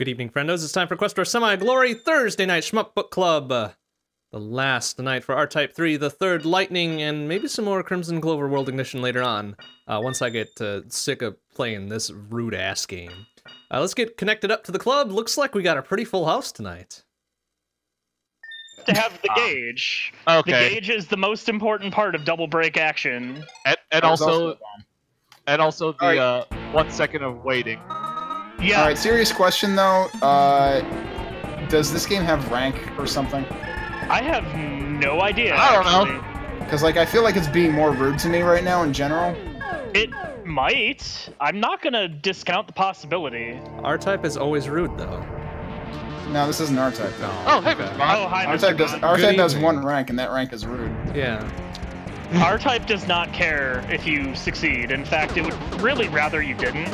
Good evening, friendos. It's time for Quest for Semi-Glory Thursday night Shmup Book Club. Uh, the last night for R Type 3, the third Lightning, and maybe some more Crimzon Clover World Ignition later on, uh, once I get uh, sick of playing this rude ass game. Uh, let's get connected up to the club. Looks like we got a pretty full house tonight. to have the Ah. gauge. The Okay, gauge is the most important part of double break action. and, and That was also and also the Alright. uh, one second of waiting. Yeah, All right, serious question though. Uh, does this game have rank or something? I have no idea. I don't know. Because like I feel like it's being more rude to me right now in general. It might. I'm not gonna discount the possibility. R-Type is always rude, though. No, this isn't R-Type though. Oh, hey, okay. Mr. Oh, hi, R Mr. type does Bond. R Good type has one rank, and that rank is rude. Yeah. R-Type does not care if you succeed. In fact, it would really rather you didn't.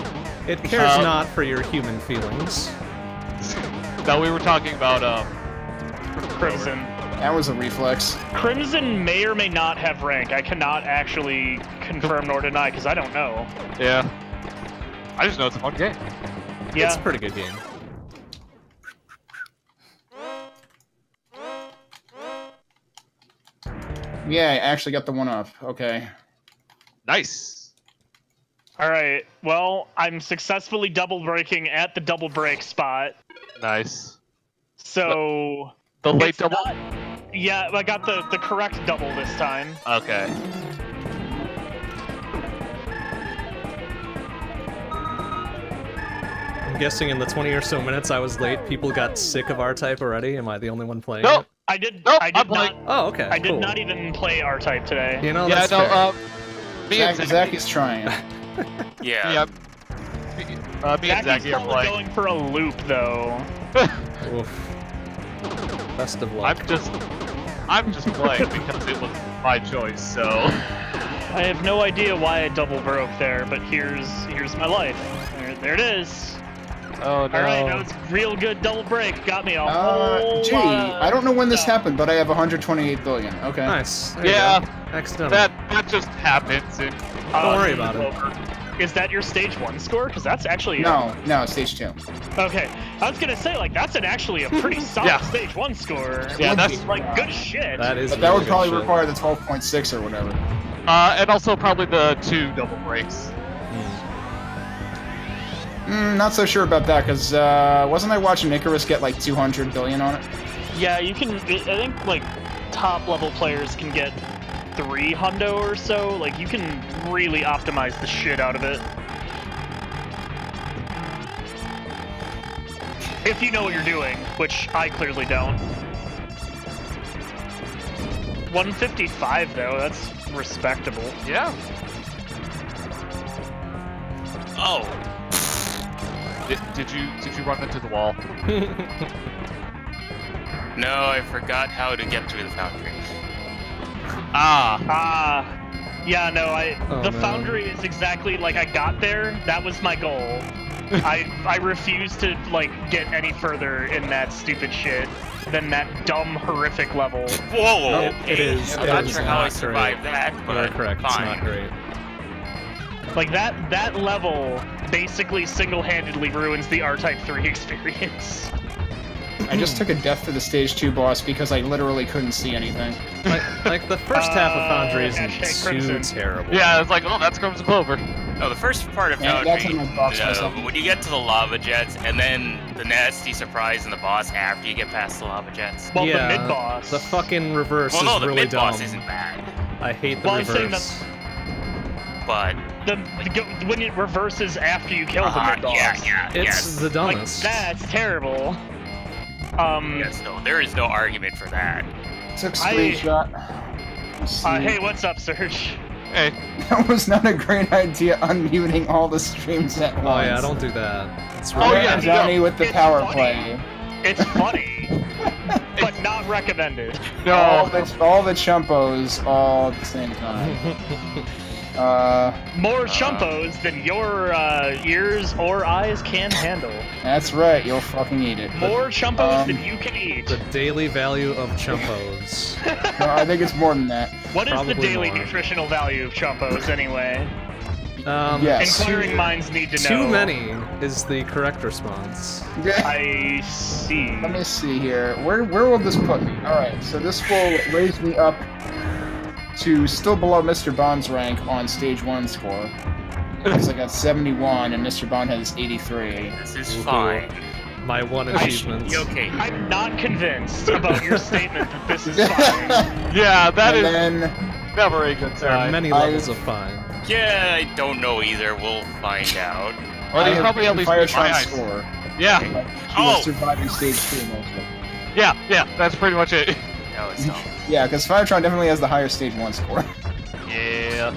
It cares Uh, not for your human feelings. No, we were talking about um. Crimzon. That was a reflex. Crimzon may or may not have rank. I cannot actually confirm nor deny because I don't know. Yeah. I just know it's a fun game. Yeah. It's a pretty good game. Yeah, I actually got the one up. Okay. Nice. All right. Well, I'm successfully double breaking at the double break spot. Nice. So The late double. not- yeah, I got the the correct double this time. Okay. I'm guessing in the 20 or so minutes I was late, people got sick of R Type already. Am I the only one playing No. It? I did. Nope, I I'm did playing. not. Oh, okay. I did cool. not even play R type today. You know, yeah, that's no. fair. Um. Me Zach, and Zach is trying. Yeah. Yeah. Me, uh, me and Zachy's Zachy are playing. going for a loop though. Oof. Best of luck. I'm just. I'm just playing because it was my choice. So. I have no idea why I double broke there, but here's here's my life. There, there it is. Oh no. All right, that was real good double break. Got me a Uh, whole. gee, lot I don't know when this stuff. happened, but I have 128 billion. Okay. Nice. There Yeah. go. Accidental. That that just happens. And Don't worry Um, about it. Is that your stage one score? Because that's actually No, no, stage two. Okay, I was gonna say like that's an actually a pretty solid Yeah. stage one score. Yeah, that's- like good shit. That is. But that would probably shit. require the 12.6 or whatever. uh, and also probably the two double breaks. Hmm. Mm, not so sure about that, because uh, wasn't I watching Icarus get like 200 billion on it? Yeah, you can. I think like top level players can get three hundo or so. Like you can really optimize the shit out of it. If you know what you're doing, which I clearly don't. 155 though, that's respectable. Yeah. Oh, Did, did you did you run into the wall? no, I forgot how to get through the foundry. Ah. Ah, yeah, no, I. Oh, the no. foundry is exactly like I got there. That was my goal. I I refuse to like get any further in that stupid shit than that dumb horrific level. Whoa! No, it okay. I'm it not is sure how I not survived that, You're correct. It's not great. Like that that level basically single-handedly ruins the R-Type 3 experience. I just took a death to the stage two boss because I literally couldn't see anything. Like, like the first half of Foundry Uh, isn't too Crimzon. terrible. Yeah, it's like, oh, that's Crimzon Clover. No, the first part of Yeah, that's Foundry, in my box uh, myself. when you get to the lava jets, and then the nasty surprise in the boss after you get past the lava jets. Well, yeah, the mid-boss. The fucking reverse Well, no, is the really mid boss dumb. isn't bad, I hate the Well, I'm saying reverse. but the, the- when it reverses after you kill the uh, mid-boss. yeah, yeah, It's yes, the Like dumbest. that's terrible. Um. yes, no, there is no argument for that. Took I- screenshot. Let's Uh, hey, what's up, Serge? Hey, That was not a great idea, unmuting all the streams at once. oh once. yeah, don't do that. It's Oh, yeah, bad. Johnny with the It's power funny. play. It's funny, but not recommended. All no. the, all the chumpos all at the same time. Uh, More chumpos than your uh, ears or eyes can handle. that's right, you'll fucking eat it. More chumpos Um, than you can eat. the daily value of chumpos. No, I think it's more than that. What is the daily more. nutritional value of chumpos anyway? Um, Yes. Inquiring minds need to know. Too many is the correct response. I see. Let me see here. Where where will this put me? All right, so this will raise me up to still below Mr. Bond's rank on stage one score. Because I got 71 and Mr. Bond has 83. This is Ooh. fine. My one achievement. okay. I'm not convinced about your statement that this is fine. Yeah, that and is then never a good There are sign. many I- levels of fine. Yeah, I don't know either. We'll find out. Or I they probably at beaten least beat my score. Yeah, He Oh. was surviving stage two mostly. yeah, yeah. That's pretty much it. No, it's not. Yeah, because Firetron definitely has the higher stage one score. Yeah.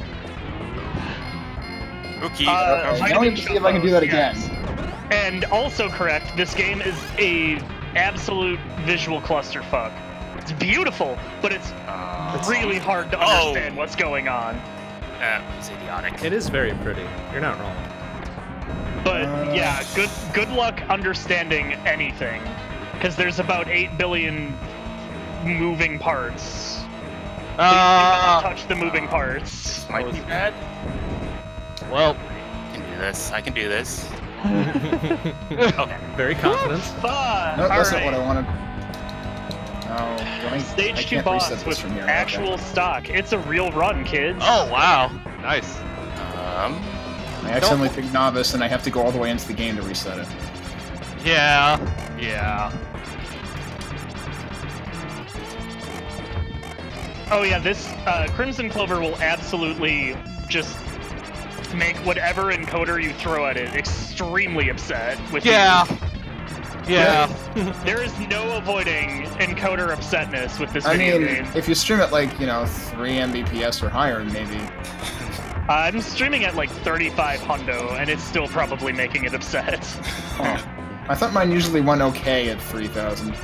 Rookie. Uh, Okay, now we have to see if I can do that again. Yes. And also correct, this game is a absolute visual clusterfuck. It's beautiful, but it's uh, really hard to Oh. understand what's going on. uh, it's idiotic. It is very pretty. You're not wrong. But Uh. yeah, good good luck understanding anything, because there's about eight billion moving parts. Please do not Uh, touch the moving parts. Might be bad. well, I can do this. I can do this. Okay. Very confident. Ah, No, that's not what I wanted. Oh, I, Stage I two can't boss with from here. Okay. actual stock. It's a real run, kids. oh wow, nice. Um, I accidentally picked novice, and I have to go all the way into the game to reset it. Yeah, yeah. Oh yeah, this uh, Crimzon Clover will absolutely just make whatever encoder you throw at it extremely upset with you. Yeah. Yeah. There is no avoiding encoder upsetness with this I video mean, game. if you stream at like, you know, 3 Mbps or higher, maybe. I'm streaming at like 35 hundo, and it's still probably making it upset. Huh. I thought mine usually went okay at 3000.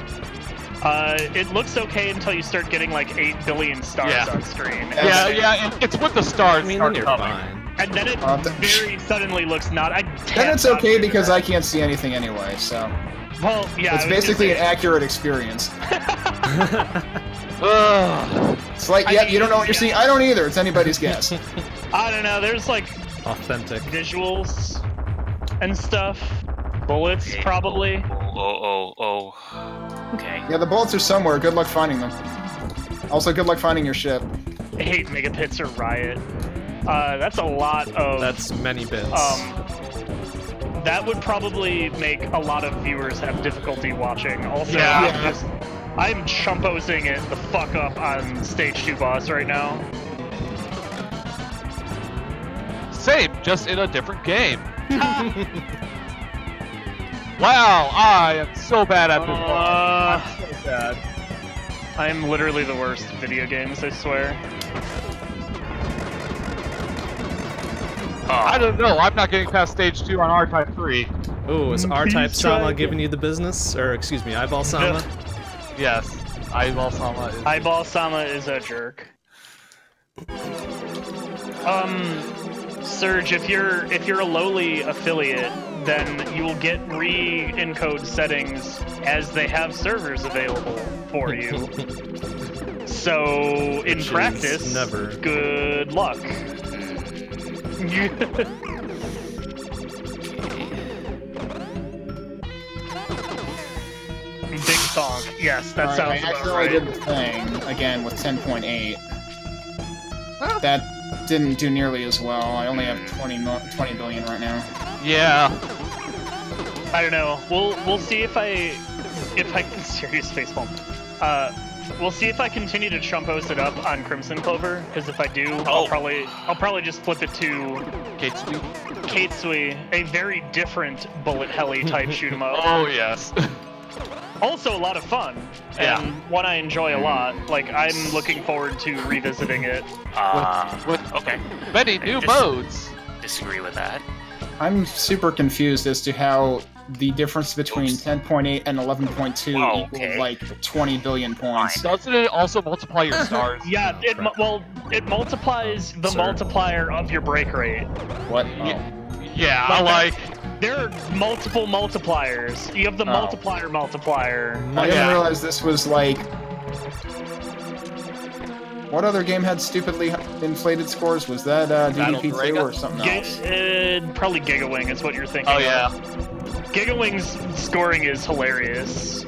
Uh, it looks okay until you start getting like 8 billion stars Yeah. on screen. Yeah, yeah, and it's with the stars. I mean, start you're coming. fine. And then it Uh, the- very suddenly looks not. I Then it's okay because I can't see anything anyway, so. Well, yeah. It's basically an accurate experience. It's like, I yeah, mean, you don't know what you're yeah. seeing. I don't either. It's anybody's guess. I don't know. There's like Authentic. visuals and stuff. Bullets, probably. oh, oh, oh, oh. Okay. yeah, the bullets are somewhere. Good luck finding them. Also, good luck finding your ship. I hate Megapits or Riot. Uh, that's a lot of. That's many bits. Um, that would probably make a lot of viewers have difficulty watching. Also, Yeah. I'm just. I'm chumposing it the fuck up on stage two boss right now. Same, just in a different game. wow, I am so bad at this. Uh, I'm so bad. I'm literally the worst at video games, I swear. I don't know. I'm not getting past stage two on R-Type 3. Ooh, is R-Type try Sama again. giving you the business? Or, excuse me, Eyeball Sama? Yes. Eyeball Sama is. Eyeball Sama is a jerk. Um, Surge, if you're if you're a lowly affiliate, then you will get re-encode settings as they have servers available for you. so in Which practice, never. good luck. Big thonk. Yes, that Alright, sounds I about accidentally right. did the thing again with 10.8. That didn't do nearly as well. I only have 20, 20 billion right now. Yeah. I don't know. We'll we'll see if I if I can serious facepalm. Uh, we'll see if I continue to chumpos it up on Crimzon Clover. Because if I do, I'll Oh. probably I'll probably just flip it to Ketsui. Ketsui, a very different bullet heli type shoot 'em up. Oh, yes. Also a lot of fun Yeah. and one I enjoy a lot. Like I'm looking forward to revisiting it. Uh, with okay. many new Dis- modes. Disagree with that. I'm super confused as to how the difference between Oops. 10.8 and 11.2 Wow, equal okay. like 20 billion points. Doesn't it also multiply your stars? Yeah, it mu- well it multiplies the Sir. multiplier of your break rate. What? Yeah. Oh. Yeah, Like like. There are multiple multipliers. You have the Oh. multiplier multiplier. I didn't Yeah. realize this was like What other game had stupidly inflated scores? Was that uh, DDP2 or something Ga- else? uh, probably Gigawing is what you're thinking. Oh of. yeah. Gigawing's scoring is hilarious.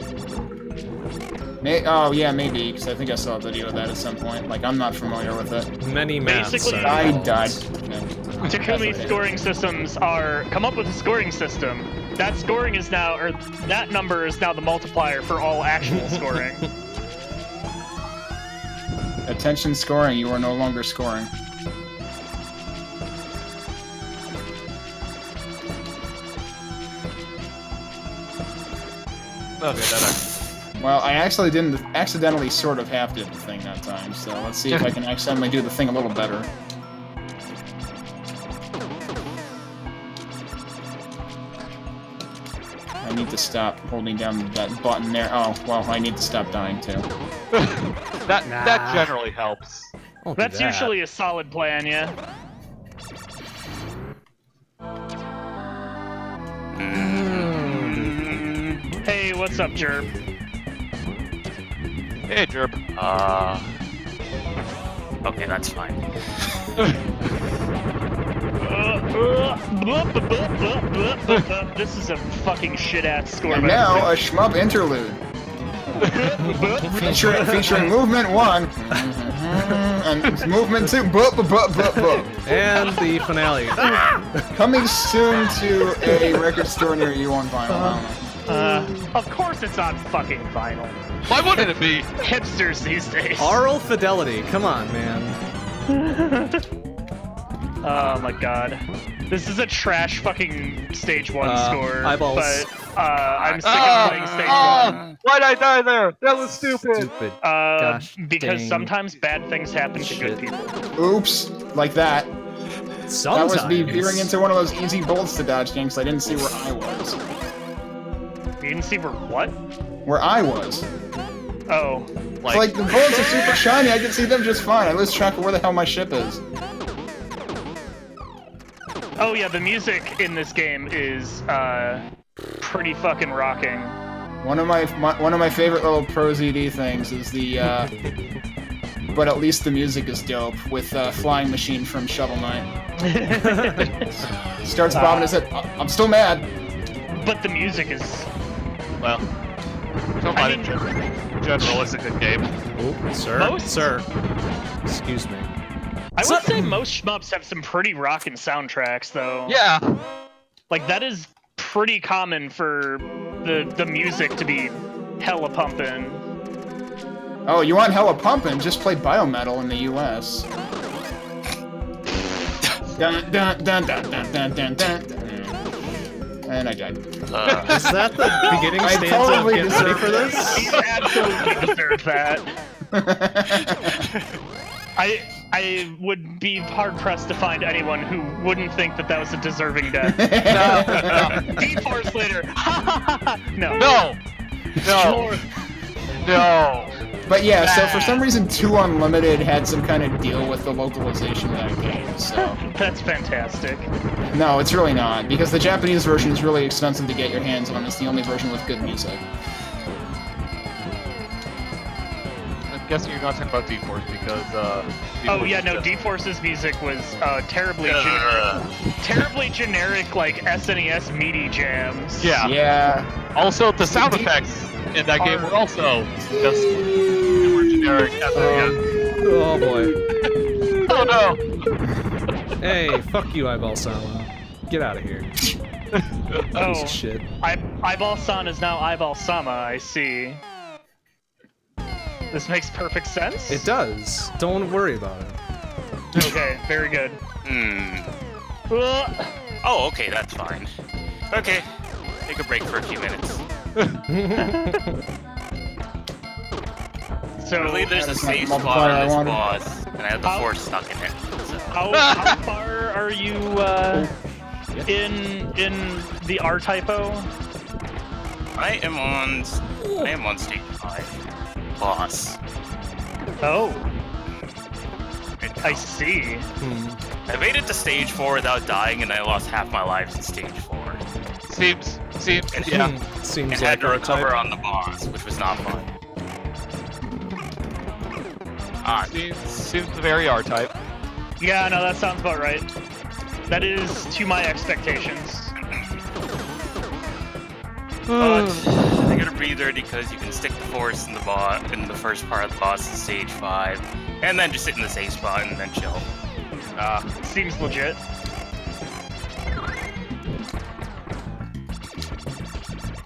May- oh yeah, maybe because I think I saw a video of that at some point. Like I'm not familiar with it. Many maths Basically- are I involved. died. Takumi's scoring systems are come up with a scoring system. That scoring is now, or that number is now the multiplier for all actual scoring. Attention scoring, you are no longer scoring. Okay, that Well, I actually didn't accidentally sort of half did the thing that time, so let's see if I can accidentally do the thing a little better. I need to stop holding down that button there. Oh, well, I need to stop dying too. that that generally helps. Don't That's that. usually a solid plan, yeah. Mm. Hey, what's up, Jerb? Hey, Jerp. Uh. Okay, that's fine. this is a fucking shit ass score. And now, a shmup interlude. Featuring, featuring movement one, and movement two. And the finale. Coming soon to a record store near you on vinyl. Uh, of course it's on fucking vinyl. Why wouldn't it be? Hipsters these days. Aural fidelity. Come on, man. Oh my god. This is a trash fucking stage one Uh, score. eyeballs. But uh, I'm sick Ah, of playing stage one. Why'd I die there? That was stupid. Stupid. Uh, gosh because dang sometimes bad things happen to good people. Oops, like that. That Sometimes. was me veering into one of those easy bolts to dodge things. I didn't see where I was. See where what? Where I was. Oh. It's like the bullets are super shiny. I can see them just fine. I lose track of where the hell my ship is. Oh yeah, the music in this game is uh pretty fucking rocking. One of my, my one of my favorite little Pro ZD things is the. Uh, but at least the music is dope with uh, Flying Machine from Shovel Knight. Starts bobbing his head. I'm still mad. but the music is Well, come I on, mean- in general, it's a good game. Oh, sir. Most- Sir. Excuse me. I So- would say most shmups have some pretty rockin' soundtracks though. Yeah. Like that is pretty common for the the music to be hella pumping. Oh, you want hella pumping? Just play Biometal in the U.S. Dun, dun, dun, dun, dun, dun, dun, dun. And I died. Uh, Is that the beginning I stanza of totally Get Ready deserve for this? You absolutely deserve that. I I would be hard pressed to find anyone who wouldn't think that that was a deserving death. D-Force later. no. No. No. No. But yeah, so for some reason, 2 Unlimited had some kind of deal with the localization of that game, so... That's fantastic. No, it's really not, because the Japanese version is really expensive to get your hands on. It's the only version with good music. I'm guessing you're not talking about D-Force because, uh... Oh D-Force yeah, no. just- D-Force's music was uh, terribly, uh, generic, terribly generic, like SNES MIDI jams. Yeah. Yeah. Also, the sound D- effects in that game were also just super generic. as a- Oh boy. Oh no! Hey, fuck you, Eyeball Sama. Get out of here. Piece Oh, of shit. I- Eyeball San is now Eyeball Sama. I see. This makes perfect sense. It does. Don't worry about it. Okay, very good. hmm. Uh, Oh, okay, that's fine. Okay, take a break for a few minutes. So, I believe there's a That's safe spot multiplier on this wanted. boss, and I have the How- force stuck in it. So. how, how far are you uh, in in the R typo? I am on. I am on stage five. Boss. Oh, I see. Hmm. I made it to stage four without dying, and I lost half my lives in stage four. Seems, seems, And, yeah. Hmm. and Seems had to recover type. on the boss, which was not fun. Alright. Seems, seems the very R-type. Yeah, no, that sounds about right. That is to my expectations. but I got a breather because you can stick the force in the boss in the first part of the boss in stage five, and then just sit in the safe spot and then chill. Ah, Seems legit.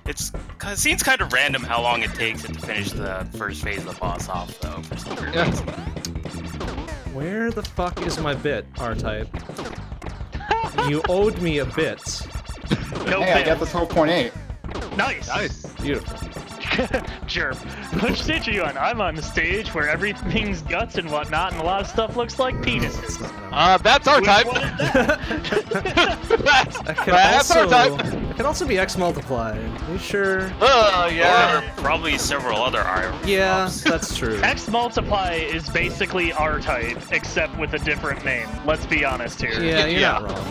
It's it seems kind of random how long it takes it to finish the first phase of the boss off, though. For some weird Yeah. Where the fuck is my bit, R-Type? you owed me a bit. No Hey, I got the bits. 12.8. Nice. nice. Beautiful. Jerp. Which stage are you on? I'm on the stage where everything's guts and whatnot, and a lot of stuff looks like penises. Uh, that's R-Type. Which one that? that's That could that's also, R-type. It could also be X multiply. Are you sure? Oh, yeah. Or probably several other R. Yeah, flops. that's true. X multiply is basically R type, except with a different name. Let's be honest here. Yeah, you're Yeah. not wrong.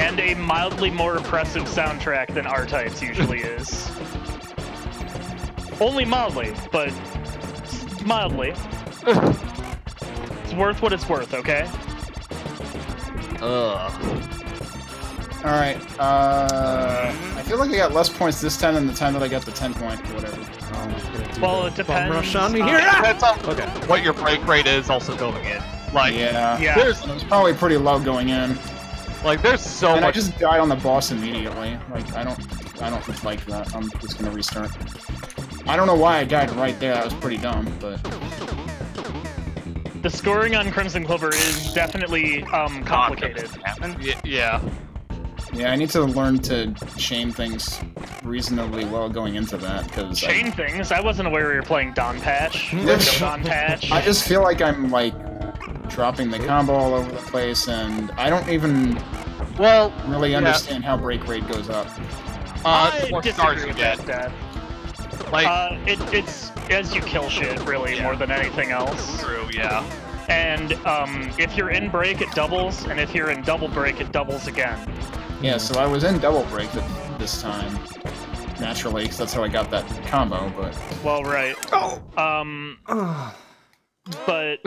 And a mildly more oppressive soundtrack than R types usually is. Only mildly, but mildly. it's worth what it's worth, okay? Ugh. All right. Uh, I feel like I got less points this time than the time that I got the 10 point or whatever. Well, it Bum depends. rush on me uh, here. Ah! Depends on Okay. what your break rate is also going in. Like, Yeah. Yeah. there's It was probably pretty low going in, like there's so and I just died on the boss immediately. Like I don't, I don't like that. I'm just gonna restart. I don't know why I died right there. That was pretty dumb, but The scoring on Crimzon Clover is definitely um, complicated. Happen? Y- yeah. yeah, I need to learn to chain things reasonably well going into that because Chain things. I wasn't aware we were playing Don Patch. Don Patch. I just feel like I'm like dropping the combo all over the place, and I don't even Well, really Yeah. understand how break rate goes up. uh, I the more disagree with get. that, Death. Like, Uh, it, it's as you kill shit, really, Yeah. more than anything else. true, yeah. And um, if you're in break, it doubles, and if you're in double break, it doubles again. Yeah, so I was in double break th- this time, naturally, because that's how I got that combo. But Well, right. Oh. Um, but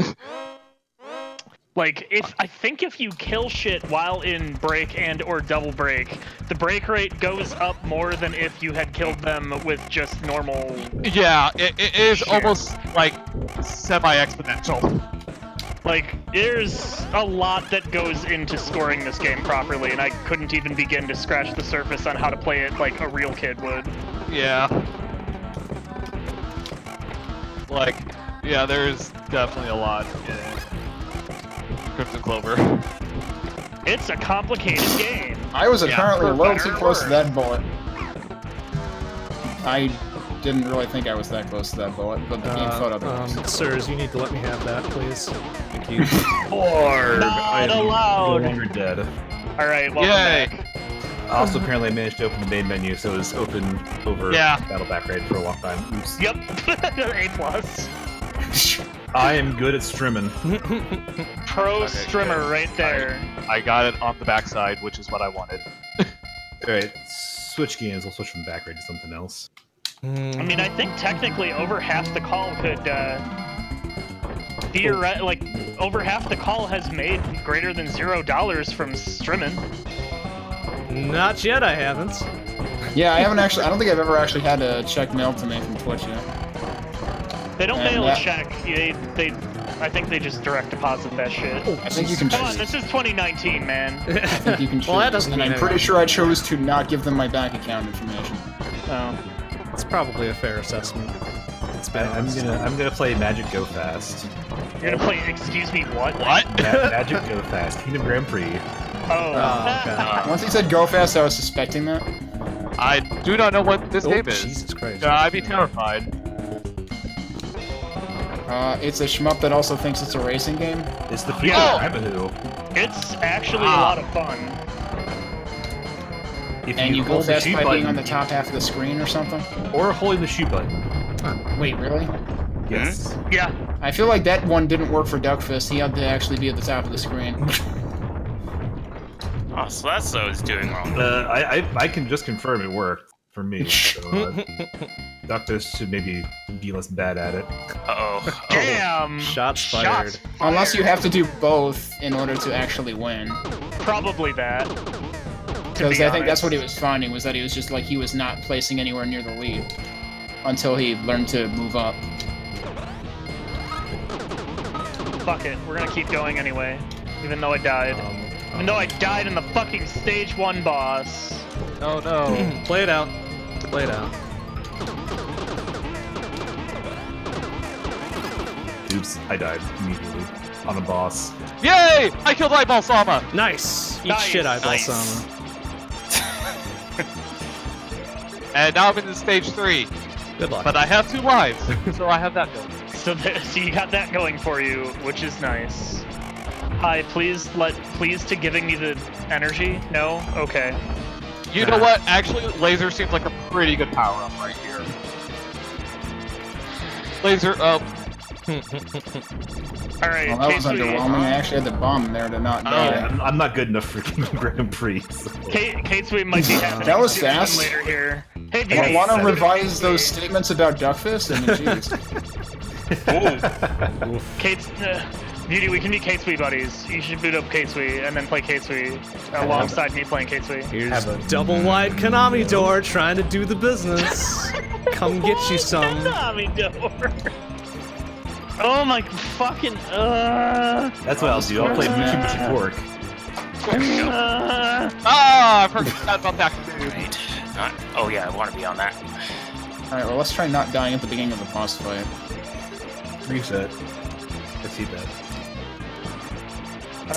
like if I think if you kill shit while in break and or double break, the break rate goes up more than if you had killed them with just normal. Yeah, it, it is Sure. almost like semi-exponential. Like there's a lot that goes into scoring this game properly, and I couldn't even begin to scratch the surface on how to play it like a real kid would. Yeah. Like, yeah, there's definitely a lot in Crimzon Clover. It's a complicated game. I was Yeah, apparently a little too or close to that bullet. I didn't really think I was that close to that bullet, but the game thought Uh, otherwise. um, sirs, you need to let me have that, please. Thank you. Or Not allowed. no longer dead. All right, welcome Yay. back. Also, apparently, I managed to open the main menu, so it was open over Yeah. Battle Bakraid for a long time. Oops. Yep, A plus. I am good at streaming. Pro Okay, streamer good. right there. I got it on the backside, which is what I wanted. Alright, switch games. I'll switch from Bakraid to something else. I mean, I think technically over half the call could, uh, theoret- like, over half the call has made greater than zero dollars from streaming. Not yet, I haven't. Yeah, I haven't actually. I don't think I've ever actually had a check mailed to me from Twitch yet. They don't mail a check. They, they, I think they just direct deposit that shit. I think you can Come on, this is 2019, man. I think you can choose. well, that doesn't and mean I'm pretty sure I chose to not give them my bank account information. Oh. It's probably a fair assessment. It's I, been I'm gonna I'm gonna play Magic Go Fast. You're gonna play, excuse me, what? What? Ma- Magic Go Fast, Kingdom Grand Prix. Oh. Oh. Once he said go fast, I was suspecting that. I do not know what this Oh, game is. Jesus Christ. Uh, I'd be terrified. Uh, it's a shmup that also thinks it's a racing game. It's the Future Yeah. Rabbahoo. It's actually a Ah. lot of fun. If And you go hold the fast shoot by being button, on the top half of the screen or something. or holding the shoot button. Wait, really? Yes. Yeah. I feel like that one didn't work for Duckfist. He had to actually be at the top of the screen. Oh, so that's what it's doing wrong. Uh, I, I I can just confirm it worked. for me. So, uh, Duckfist should maybe be less bad at it. Uh-oh. Damn. Shots fired. Shots Unless you have to do both in order to actually win. Probably that. Because be I think that's what he was finding was that he was just like he was not placing anywhere near the lead until he learned to move up. Fuck it. We're gonna keep going anyway. Even though I died. Um, Even though I died in the fucking stage one boss. Oh no. Play it out. Play it out. Oops, I died immediately on a boss. Yay! I killed Eyeball Sama! Nice. Eat Nice, shit, eyeball nice. Sama. And now I'm in stage three. Good luck. But I have two lives, so I have that going. So, th- so you got that going for you, which is nice. Hi, please let please to giving me the energy. No, okay. You know what? Actually, laser seems like a pretty good power up right here. Laser, uh, All right. Well, that was K3 underwhelming. I actually had the bomb in there to not die. Yeah, I'm, I'm not good enough for Kingdom Grand Prix. So. K- K3 might be happening That was soon fast. later here. Hey, I Beauty. want to revise those statements about Duckfist. I mean, jeez. Kate, uh, Beauty, we can be K3 buddies. You should boot up K3 and then play K3 alongside me playing K3. Here's Have a- double wide Konami door trying to do the business. Come get you some. Konami door. Oh my fucking. Uh, That's what I'll do. I'll play Muchi Muchi Pork. uh, ah, I forgot about that. Right. Not, oh yeah, I want to be on that. All right, well, let's try not dying at the beginning of the boss fight. Reset. I see that.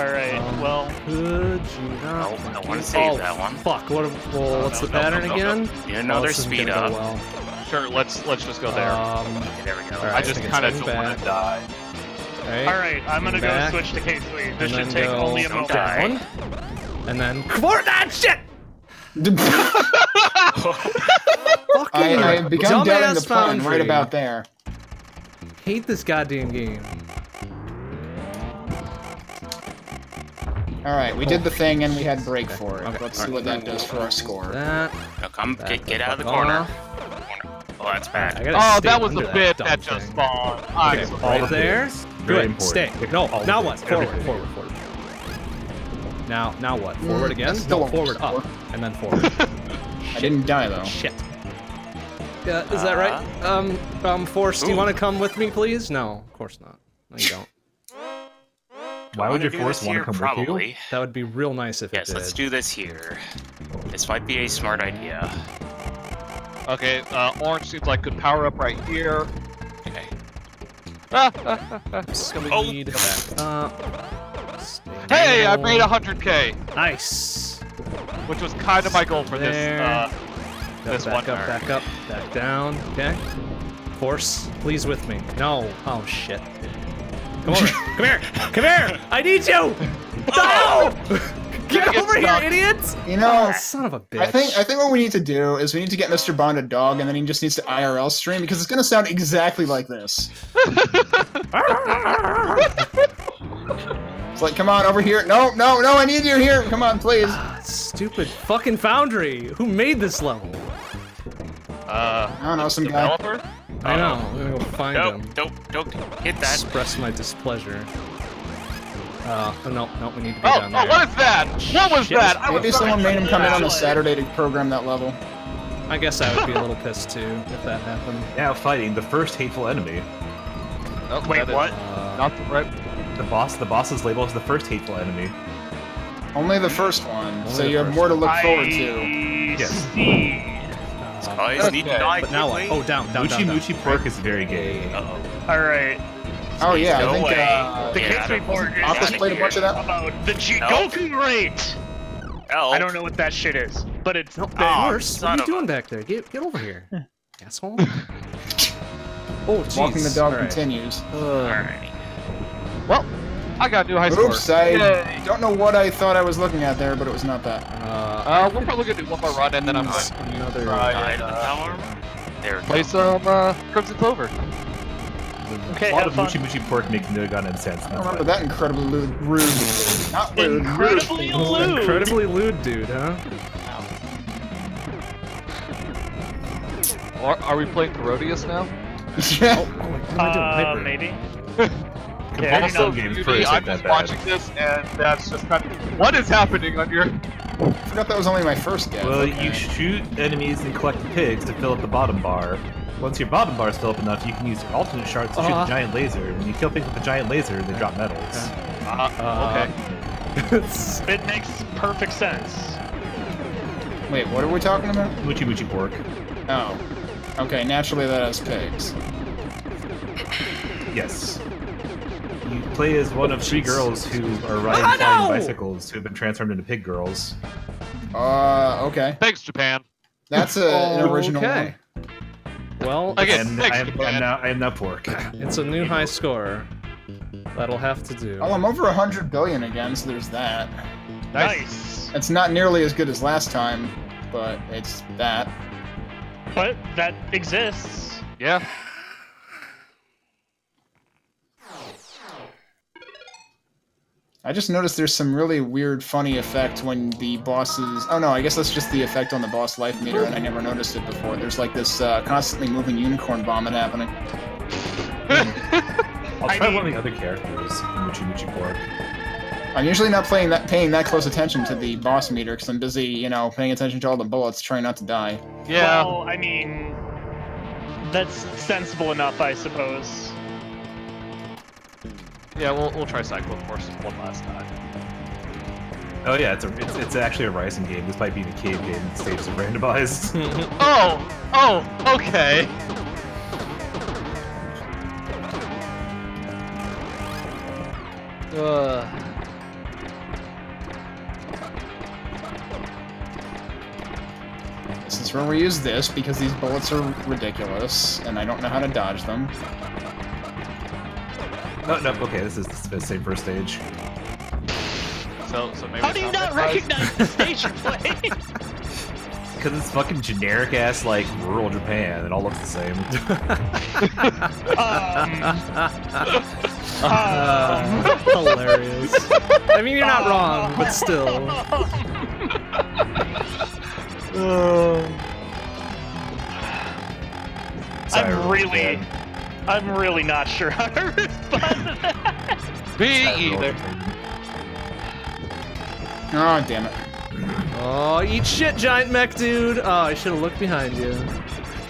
All right. Well, Could you not? Oh, I wanna save oh, that one. Fuck. What? Well, what's no, the no, pattern no, no, no. again? You know Oh, their this isn't speed up. go well. Sure, let's let's just go there. Um, Okay, there we go. Alright. I just kind of don't want to die. okay. all right. I'm gonna go switch to K3. This should take go only a Don't moment. die. down, and then for that shit. Fucking I, I have begun doubting the dumbass plan right about there. Hate this goddamn game. All right, we did the thing and we had break for it. Okay, Let's see alright. what that does for our score. That. Now come, back get, get out of the corner. Oh, that's bad. Oh, that was under the bit dumb that just spawned. I'm Okay, so- all right the there. things. Very Good. Stay. No. All Now what? Forward. Everything. Forward. Forward. Now. Now what? Mm, Forward again? No. Forward. Up. score. And then forward. I didn't die though. Shit. Yeah, is that right? Um, um, Force, do you want to come with me, please? No, of course not. No, you don't. Why would your force want to come Probably. with you? That would be real nice if Yes, it did. let's do this here. This might be a smart idea. Okay, uh, orange seems like good power up right here. Okay. Ah, ah, ah, ah. Speed back up. Hey, I made 100k, Nice. which was kind of my goal for this. There. Uh, Back This back one. up, back up, back down. Okay. Force, please with me. No. Oh shit. Come over. Come here. Come here. I need you. Oh! No. Get get over here, idiots. You know, Oh, son of a bitch. I think I think what we need to do is we need to get Mr. Bond a dog, and then he just needs to IRL stream because it's gonna sound exactly like this. It's like, come on over here. No, no, no, I need you here. Come on, please. Ah, stupid fucking Foundry. Who made this level? Uh, I don't know, some guy. developer? I know. I'm gonna go find Nope, him. don't, don't hit that. Express my displeasure. Uh, oh, no, no, we need to be Oh, down oh, there. what is that? What was Shit. that? I was Maybe someone made him come in on a. Saturday to program that level. I guess I would be a little pissed too if that happened. Now fighting the first hateful enemy. Oh, Wait, that is what? Uh, Not the right. The boss. The boss is labeled as the first hateful enemy. Only the first one, so you have first more to look I forward to. Yes. see. Uh, Guys need to die but now what? quickly. Oh, down, down, Muchi down, down. Muchi Pork is very gay. Uh-oh. All right. Oh yeah, Go I think away. uh, The Get case report is Aqua's outta played a bunch of that. about the Jigoku rate. Help. I don't know what that shit is, but it's No, Oh, Force, what are you of a- doing back there? Get, get over here, asshole. Oh, jeez. walking the dog All right. continues. Alright. Well, I got a new high score. Oops, I Yay. don't know what I thought I was looking at there, but it was not that. Uh, Uh, we're probably gonna do one more run and then I'm Nice. going to another. try Die and to the uh. There we play some uh, Crimzon Clover. okay. a lot of fun. Muchi Muchi Pork make no gun and sense. I don't remember that incredibly lewd, rude. Not rude. Incredibly rude. lewd. Incredibly lewd dude, huh? Are, are we playing Herodias now? yeah. Oh, what am doing? Uh, Hyper. maybe. The Yeah, also, you game's pretty I'm that just bad. watching this, and that's just kind of what is happening on your. I forgot that was only my first guess. Well, Okay. you shoot enemies and collect pigs to fill up the bottom bar. Once your bottom bar is filled up enough, you can use your alternate shards to shoot Uh-huh. the giant laser. When you kill things with the giant laser, they drop medals. Uh, okay. It's- It makes perfect sense. Wait, what are we talking about? Muchi Muchi Pork. Oh. Okay, naturally that has pigs. Yes. You play as one of three girls who are riding Ah, flying no! bicycles who have been transformed into pig girls. Uh, okay. Thanks, Japan. That's a, an original Okay. Well, Again, thanks, I am, Japan. I'm now I am now pork. it's a new high score. That'll have to do. Oh, I'm over 100 billion again, so there's that. Nice. It's not nearly as good as last time, but it's that. But that exists. Yeah. I just noticed there's some really weird, funny effect when the bosses. Oh no, I guess that's just the effect on the boss life meter, and I never noticed it before. There's like this uh, constantly moving unicorn vomit happening. I'll I try mean- one of the other characters, Muchi Muchi Pork. I'm usually not playing that, paying that close attention to the boss meter because I'm busy, you know, paying attention to all the bullets, trying not to die. Yeah. Well, I mean, that's sensible enough, I suppose. Yeah, we'll, we'll try Cyclone Force one last time. Oh yeah, it's a it's, it's actually a Raizing game. This might be the cave game. The stages are randomized. Oh! Oh! Okay! Uh, This is where we use this because these bullets are ridiculous, and I don't know how to dodge them. No, no. Okay, this is the same first stage. so, so maybe How do you not not recognize the stage you're playing? Because it's fucking generic ass like rural Japan. It all looks the same. um, um, Hilarious. I mean, you're not wrong, but still. Sorry, I'm really, Japan. I'm really not sure how to respond to that. Me either. Oh, damn it. Oh, eat shit, giant mech dude. Oh, I should have looked behind you.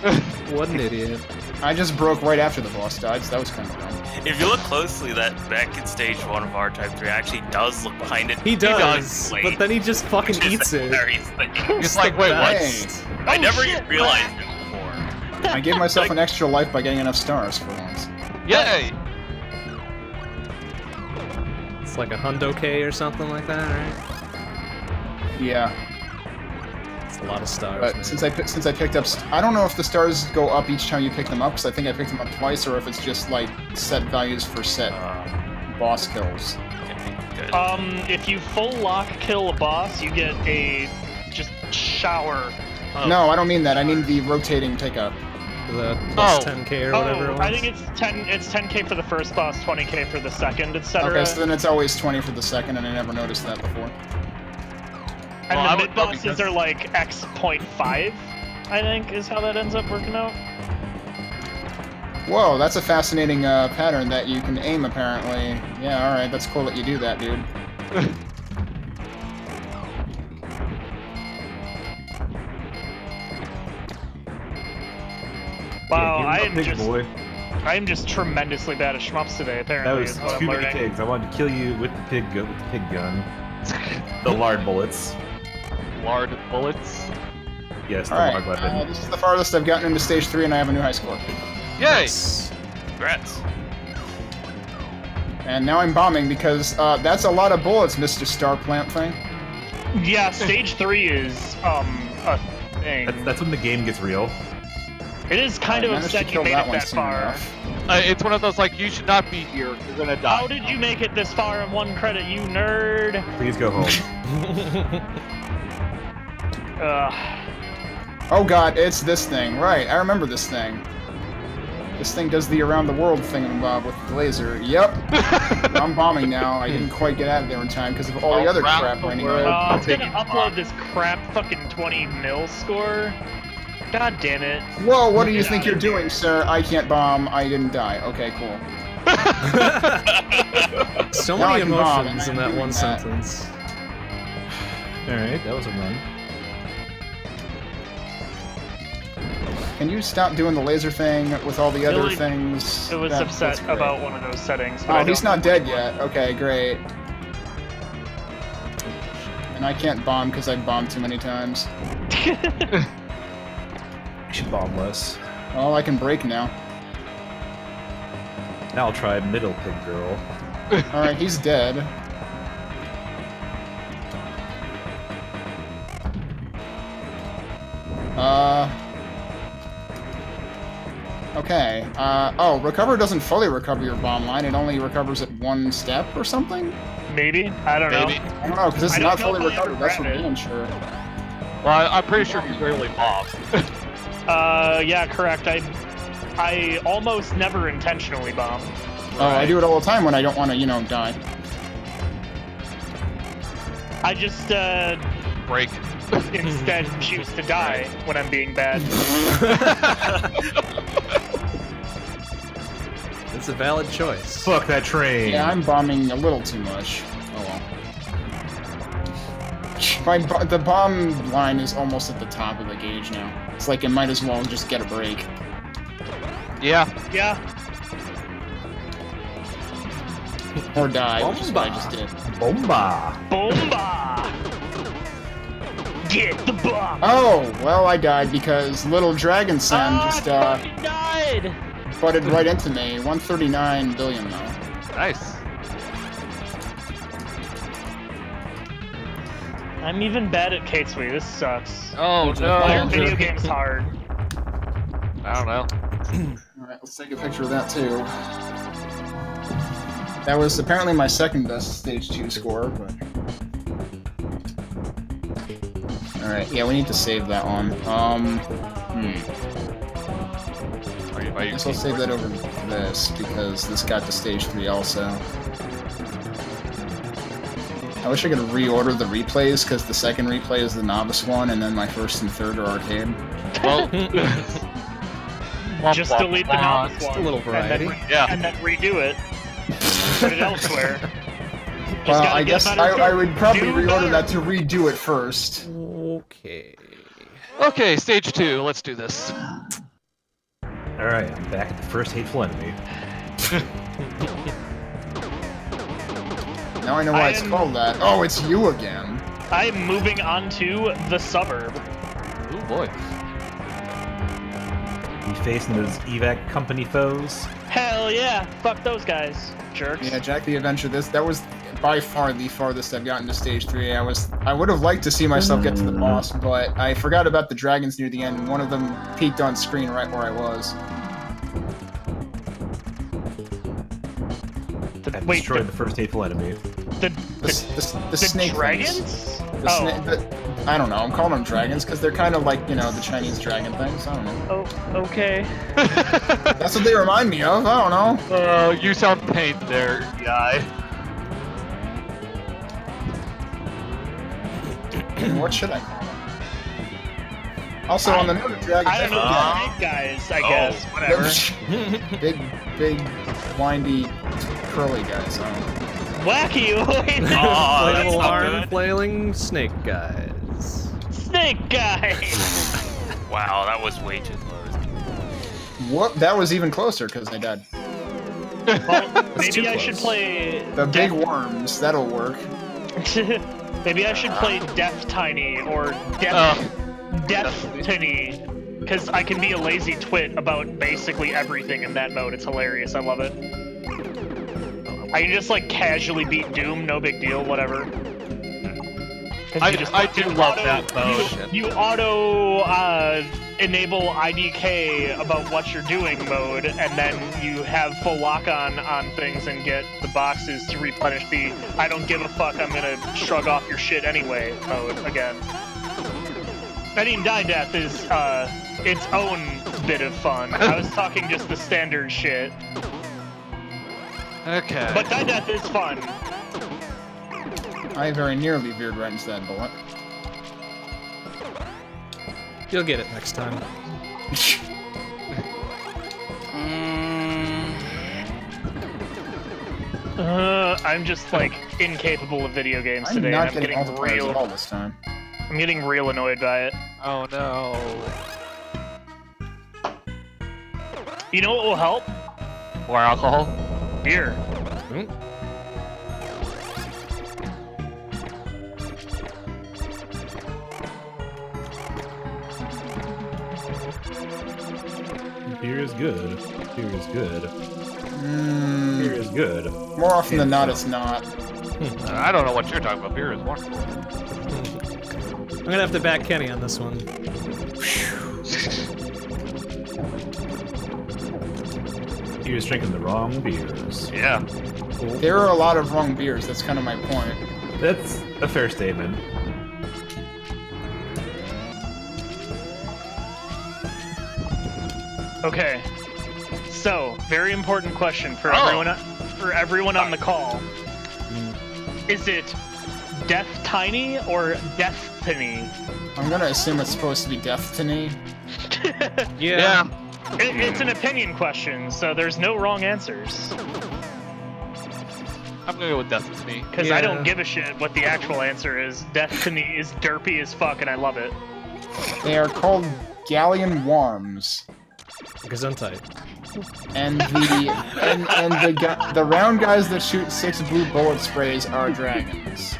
What an idiot. I just broke right after the boss died, so that was kind of dumb. If you look closely, that back in stage one of R Type 3 actually does look behind it. He does, Like, but then he just fucking eats it. hilarious thing. It's like, wait, what? Hey, I Oh, never shit, even realized it before. I gave myself an extra life by getting enough stars for once. Yay! It's like a hundo K or something like that, right? Yeah, It's a lot of stars. but man. since I since I picked up, I don't know if the stars go up each time you pick them up, because I think I picked them up twice, or if it's just like set values for set Uh, boss kills. Um, if you full lock kill a boss, you get a just shower. Of, No, I don't mean that. I mean the rotating pickup. The plus Oh. 10k or whatever it Oh, was. I think it's ten. It's 10k for the first boss, 20k for the second, etc. Okay, so then it's always 20 for the second, and I never noticed that before. and Well, I the would mid bosses because- are like x point five. I think is how that ends up working out. Whoa, that's a fascinating uh, pattern that you can aim, apparently. Yeah, alright, that's cool that you do that, dude. Wow, yeah, I am just boy. I am just tremendously bad at shmups today. Apparently, That was too I'm many pigs. I wanted to kill you with the pig gun. With the pig gun. the lard bullets. Lard bullets. Yes, the Alright, lard weapon. uh, this is the farthest I've gotten into stage 3, and I have a new high score. Yay! Congrats. And now I'm bombing because uh, that's a lot of bullets, Mr. Star Plant thing. Yeah, stage three is um a thing. That's, that's when the game gets real. It is kind I of managed to upset you made that it one that far. Uh, it's one of those like you should not be here. You're gonna die. How did you make it this far in one credit, you nerd? Please go home. Ugh. Oh god, it's this thing. Right, I remember this thing. This thing does the around the world thing uh, with the laser. Yep. I'm bombing now. I didn't quite get out of there in time because of all the other crap the raining world. around. Uh, it's gonna upload this crap fucking 20 mil score. God damn it. Whoa, what do you Get think you're doing, sir? I can't bomb. I didn't die. Okay, cool. So Now many emotions in that one that. sentence. Alright, that was a run. Can you stop doing the laser thing with all the other things? It was That- upset about one of those settings. But Oh, he's don't- not dead yet. Okay, great. And I can't bomb because I bombed too many times. You should bomb less. Oh, I can break now. Now I'll try middle pig girl. Alright, he's dead. Uh. Okay. Uh, oh, recover doesn't fully recover your bomb line. It only recovers at one step or something? Maybe? I don't Maybe. know. I don't know, because it's I not fully if I ever recovered. That's for grabbed it. being sure. Well, I, I'm pretty sure you barely bombed. Uh, yeah, correct. I I almost never intentionally bomb. Oh, I do it all the time when I don't want to, you know, die. I just uh, Break. instead choose to die when I'm being bad. It's a valid choice. Fuck that train! Yeah, I'm bombing a little too much. Oh well. My the bomb line is almost at the top of the gauge now. It's like it might as well just get a break. Yeah. Yeah. Or die, which is what I Bomba. just did. Bomba! Bomba! Get the bomb! Oh, well, I died because little Dragon Sen Ah, just uh, died! butted right into me. 139 billion though. Nice. I'm even bad at K2. This sucks. Oh Why are no. video games hard? I don't know. Alright, let's take a picture of that too. That was apparently my second best stage 2 score, but. Alright, yeah, we need to save that one. Um. Hmm. Are you, are I guess I'll save that over this because this got to stage 3 also. I wish I could reorder the replays because the second replay is the novice one and then my first and third are arcade. Well, Just delete the novice Just a one. little And then, re- Yeah. and then redo it. Put it elsewhere. Just Well, I guess I. I would probably Do reorder better. that to redo it first. Okay. okay, stage two. Let's do this. Alright, I'm back at the first hateful enemy. Now I know why I it's am- called that. Oh, it's you again. I am moving on to the suburb. Oh boy. You facing those evac company foes? Hell yeah! Fuck those guys, jerks. Yeah, Jack the Adventure. This that was by far the farthest I've gotten to stage three. I was I would have liked to see myself get to the boss, but I forgot about the dragons near the end. and One of them peeked on screen right where I was. The- I wait, destroyed the, the first hateful enemy. the, The, s- the, the, the snake things. dragons? The oh, sna- the- I don't know. I'm calling them dragons because they're kind of like you know the Chinese dragon things. I don't know. oh, okay. That's what they remind me of. I don't know. Uh, you sound paint there, guy. What should I call them? Also, on the note of dragons, I don't know, forgot- the snake guys, I Oh, guess. Whatever. big, big, windy, curly guys. I. Wacky! Wait, Oh, that's Flailing arm, flailing snake guys. snake guys! Wow, that was way too close. What? That was even closer because I died. Well, maybe I should play. The big worms. That'll work. maybe I should play Death Tiny or Uh, Death Death Tiny. Because I can be a lazy twit about basically everything in that mode. It's hilarious. I love it. I can just like casually beat Doom, no big deal, Whatever. I- just- I do love auto- that mode. You, you auto uh, enable IDK about what you're doing mode, and then you have full lock on on things and get the boxes to replenish the I don't give a fuck, I'm gonna shrug off your shit anyway mode again. I mean, Die Death is uh, its own bit of fun. I was talking just the standard shit, okay. but Die Death is fun. I very nearly veered right into that bullet. You'll get it next time. Mm, Uh, I'm just like incapable of video games I'm today. not and I'm getting getting multipliers at all this time. I'm getting real annoyed by it. Oh no. You know what will help? More alcohol? Beer. Hmm? Beer is good. Beer is good. Mm, Beer is good. more often than not, it's not. I don't know what you're talking about. Beer is wonderful. I'm gonna have to back Kenny on this one. He was drinking the wrong beers. Yeah. There are a lot of wrong beers. That's kind of my point. That's a fair statement. Okay. So, very important question for Oh. everyone for everyone on the uh. call. Is it Death Tiny or Death Destiny? I'm gonna assume it's supposed to be Death Destiny. Yeah. It, it's an opinion question, so there's no wrong answers. I'm gonna go with Destiny. Because I don't give a shit what the actual answer is. Destiny is derpy as fuck, and I love it. They are called Galleon Worms. Gesundheit. And the and, and the gu- the round guys that shoot six blue bullet sprays are dragons.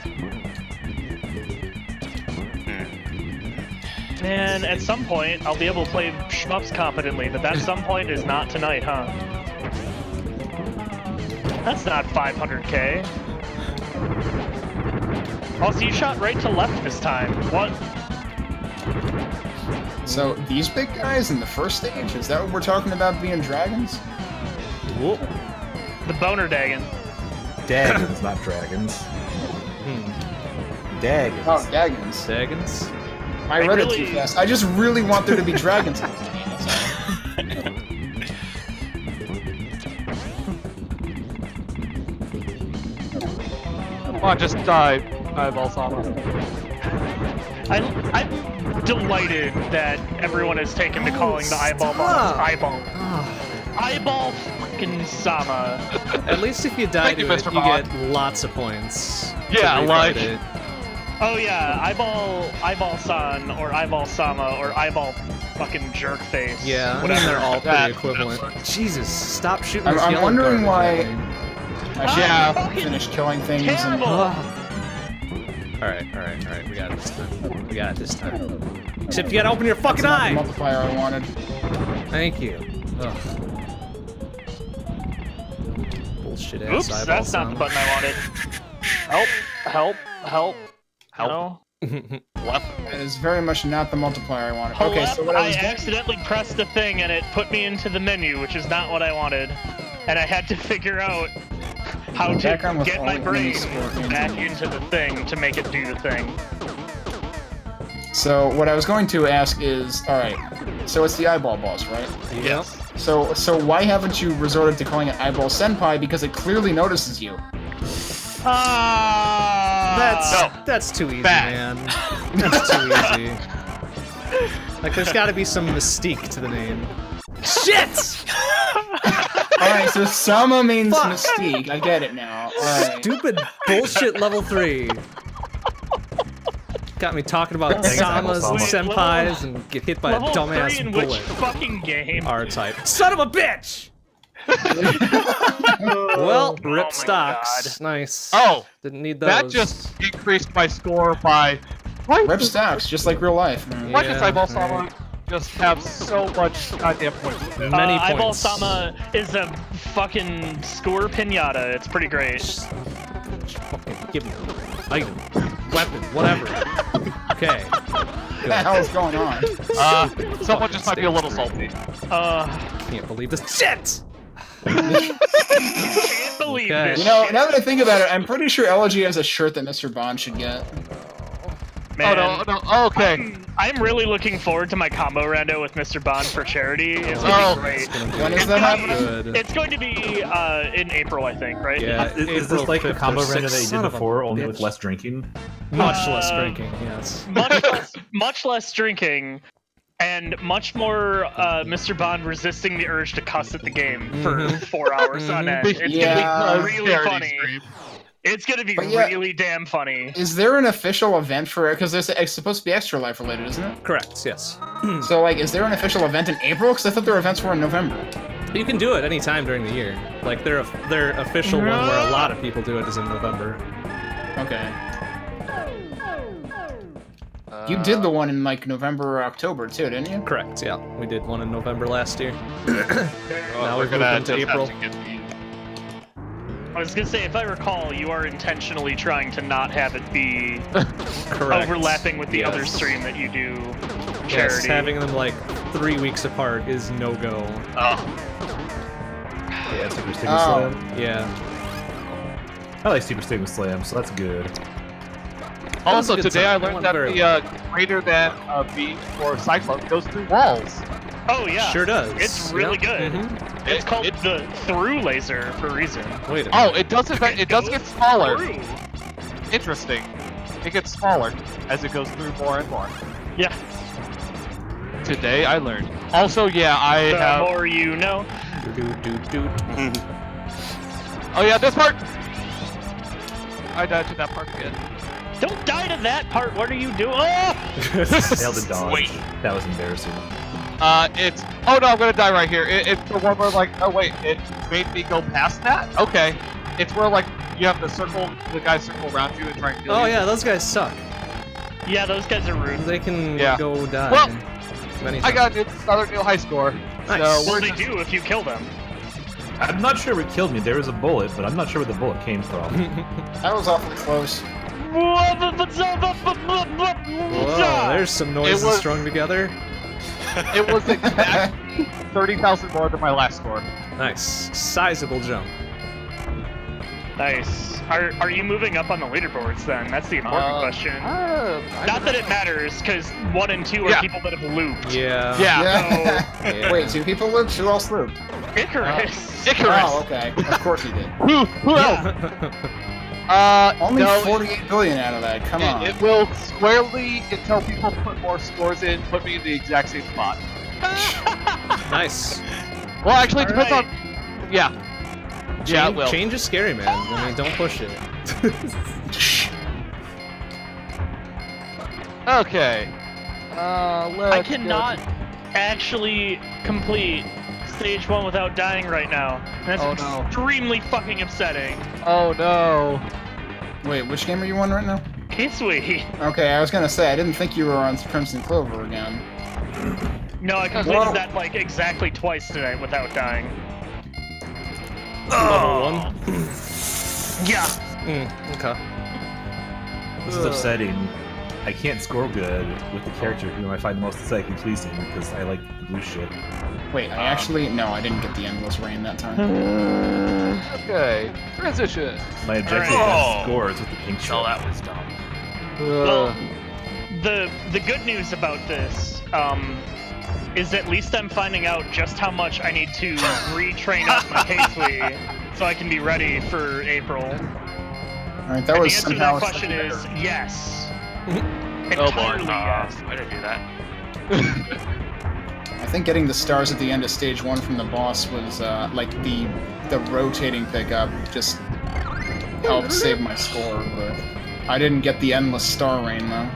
Man, at some point, I'll be able to play shmups competently, but that some point is not tonight, huh? That's not 500k. Also, you shot right to left this time. What? So these big guys in the first stage, is that what we're talking about being dragons? Whoop. The boner dagon. Dagons, not dragons. Hmm. Dagons. Oh, dragons. Dragons. I I read it too fast. I just really want there to be dragons in this game. that's. Come on, just die. Eyeball Sama. I, I'm delighted that everyone has taken to calling the eyeball boss eyeball. Ah. Eyeball fucking Sama. At least if you die Thank you, it, you get lots of points. Yeah, refight like- it. Oh yeah, eyeball, eyeball san, or eyeball sama, or eyeball fucking jerk face. Yeah, I mean whatever. they're all That- pretty equivalent. Jesus, stop shooting I'm- I'm wondering why- at. I should Yeah. have finished killing things and All right, all right, all right. We got it this time. We got it this time. Except you gotta open your fucking That's not the eye. multiplier I wanted. Thank you. Ugh. Bullshit ass Oops, that's not the button I wanted. Help! Help! Help! Help. No. Left. It is very much not the multiplier I wanted. Hold Okay, so what I I was doing... accidentally pressed the thing and it put me into the menu, which is not what I wanted. And I had to figure out how The to get my brain back into the thing to make it do the thing. So what I was going to ask is, all right. So it's the eyeball boss, right? Yep. So so why haven't you resorted to calling it eyeball senpai because it clearly notices you? Ah! That's No. that's too easy, Bad. man. That's too easy. Like, there's got to be some mystique to the name. Shit! All right, so Sama means Fuck. mystique. I get it now. All right. Stupid bullshit level three. Got me talking about Thanks, samas and Sama. Wait, senpais and get hit by a dumbass in which bullet. fucking game? R type. Son of a bitch! well, Oh rip my stocks. Nice. Oh, Didn't need those. that just increased my score by. Why Rip stocks, just like real life. man. why does Eyeball. Sama just have so much goddamn points? Many uh, Eyeball. Sama is a fucking score pinata. It's pretty great. Just fucking give me item, weapon, whatever. Okay. What the hell is going on? Uh, someone just might be a little salty. Uh, Can't believe this shit. Can't believe Okay. this. You know, now that I think about it, I'm pretty sure Elegy has a shirt that Mr. Bond should get. Man, Oh no, no, oh, okay. I'm, I'm really looking forward to my combo rando with Mr. Bond for charity. It's Oh. gonna be great. When is that happening? It's going to be uh, in April, I think, right? Yeah. Is, is this like the combo rando 6th? that you did before, only with less drinking? Much less Uh, drinking. Yes. Much less, much less drinking, and much more uh, Mr. Bond resisting the urge to cuss at the game for Mhm. four hours on end. It's Yeah. gonna be really Charity funny. stream. It's gonna be yeah- really damn funny. Is there an official event for it? Because it's supposed to be extra life related, isn't it? Correct. Yes. So, like, is there an official event in April? Because I thought their events were in November. You can do it any time during the year. Like their their official one where a lot of people do it is in November. Okay. You did the one in like November or October too, didn't you? Correct. Yeah, we did one in November last year. Well, Now we're we've gonna moved into just April. have to get the- I was gonna say, if I recall, you are intentionally trying to not have it be overlapping with the Yes. other stream that you do. Yes, having them like three weeks apart is no go. Oh, Yeah, Super Stigma Oh. Slam. Yeah. I like Super Stigma Slam, so that's good. Also, today I time. It learned went that the uh, greater than uh, beam for Cyclone goes through walls. Oh yeah, Sure does. It's really Yeah. good. Mhm. It's It- called it- the through laser for a reason. Wait a minute. Oh, it does. in fact- It does get smaller. Through. Interesting. It gets smaller as it goes through more and more. Yeah. Today I learned. Also, yeah, I The have. more you know. Doot, doot, doot. Oh yeah, this part. I died to that part again. Don't die to that part. What are you doing? Oh! Failed to dodge. Wait. That was embarrassing. Uh, it's. Oh no, I'm gonna die right here. It, it's the one where like, oh wait, it made me go past that. Okay, it's where like you have to circle the guys circle around you and try and kill Oh you. yeah, those guys suck. Yeah, those guys are rude. They can Yeah. go die. Well, many I got it. another new high score. Nice. So Well, we're they just, do if you kill them. I'm not sure what killed me. There was a bullet, but I'm not sure where the bullet came from. That was awfully close. Whoa, there's some noises was- strung together. it was exact thirty thousand more than my last score. Nice. Sizable jump. Nice. Are are you moving up on the leaderboards then? That's the important Uh, question. Uh, Not that it matters, because one and two are Yeah. people that have looped. Yeah. Yeah. Yeah. Yeah. Wait, two people looped? Who else looped? Icarus. Icarus. Oh, okay. Of course he did. Who? Who else? Uh, Only no, 48 billion out of that. Come it, on. it will squarely until people put more scores in, put me in the exact same spot. nice. Well, actually, it depends Alright. on. Yeah. Yeah, it Change, will. change is scary, man. I mean, don't push it. Okay. Uh, let's I cannot to- actually complete stage one without dying right now. And that's Oh, no. extremely fucking upsetting. Oh no. Wait, which game are you on right now? Ketsui. Okay, I was gonna say, I didn't think you were on Crimzon Clover again. No, I completed Whoa. that like exactly twice tonight without dying. Level one. Yeah. Mm, okay. This is upsetting. I can't score good with the character whom I find the most aesthetically pleasing because I like the blue shit. Wait, I um, actually no, I didn't get the endless rain that time. Uh, okay. Transition. My objective Alright. is scores with the pink shit. Oh, that was dumb. Uh, well, the the good news about this um, is at least I'm finding out just how much I need to retrain up my K3 so I can be ready for April. Alright, that and was the answer to that question is better. yes. Oh, boy. Entirely yes. why did I do that? I think getting the stars at the end of stage one from the boss was uh, like the the rotating pickup just helped save my score, but I didn't get the endless star rain though.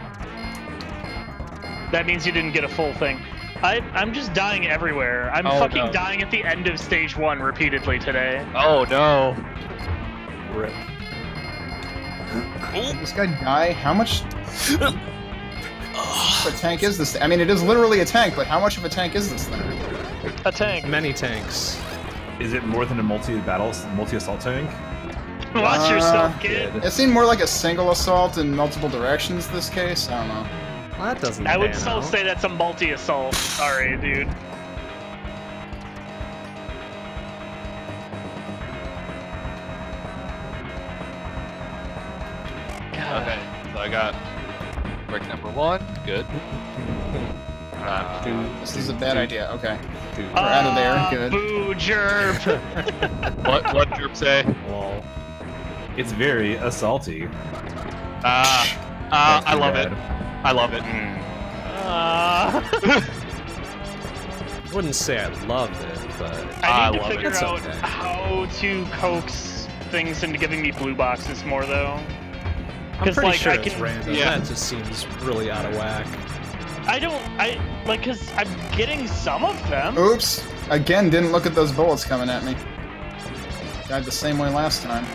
That means you didn't get a full thing. I, I'm just dying everywhere. I'm Oh, fucking no. dying at the end of stage one repeatedly today. Oh no. Rip. Did this guy die? How much of a tank is this? I mean, it is literally a tank, but how much of a tank is this thing? A tank. Many tanks. Is it more than a multi-battle, multi-assault tank? Watch Uh, yourself, kid. It seemed more like a single assault in multiple directions this case. I don't know. Well, that doesn't. I would still out. say that's a multi-assault. Sorry, dude. One. Good. Uh, This is a bad idea. Okay. Dude. We're out of there. Ah, Good. Boo, jerp. what? What Derp say? Lol. It's very assaulty. Ah. Uh, That's I love bad. it. I love it. Ah. wouldn't say I love it, but I I to love it. figure It's out okay. how to coax things into giving me blue boxes more, though. I'm 'Cause, pretty like, sure I it's can- random. Yeah. That just seems really out of whack. I don't. I like because I'm getting some of them. Oops. Again, didn't look at those bullets coming at me. Died the same way last time.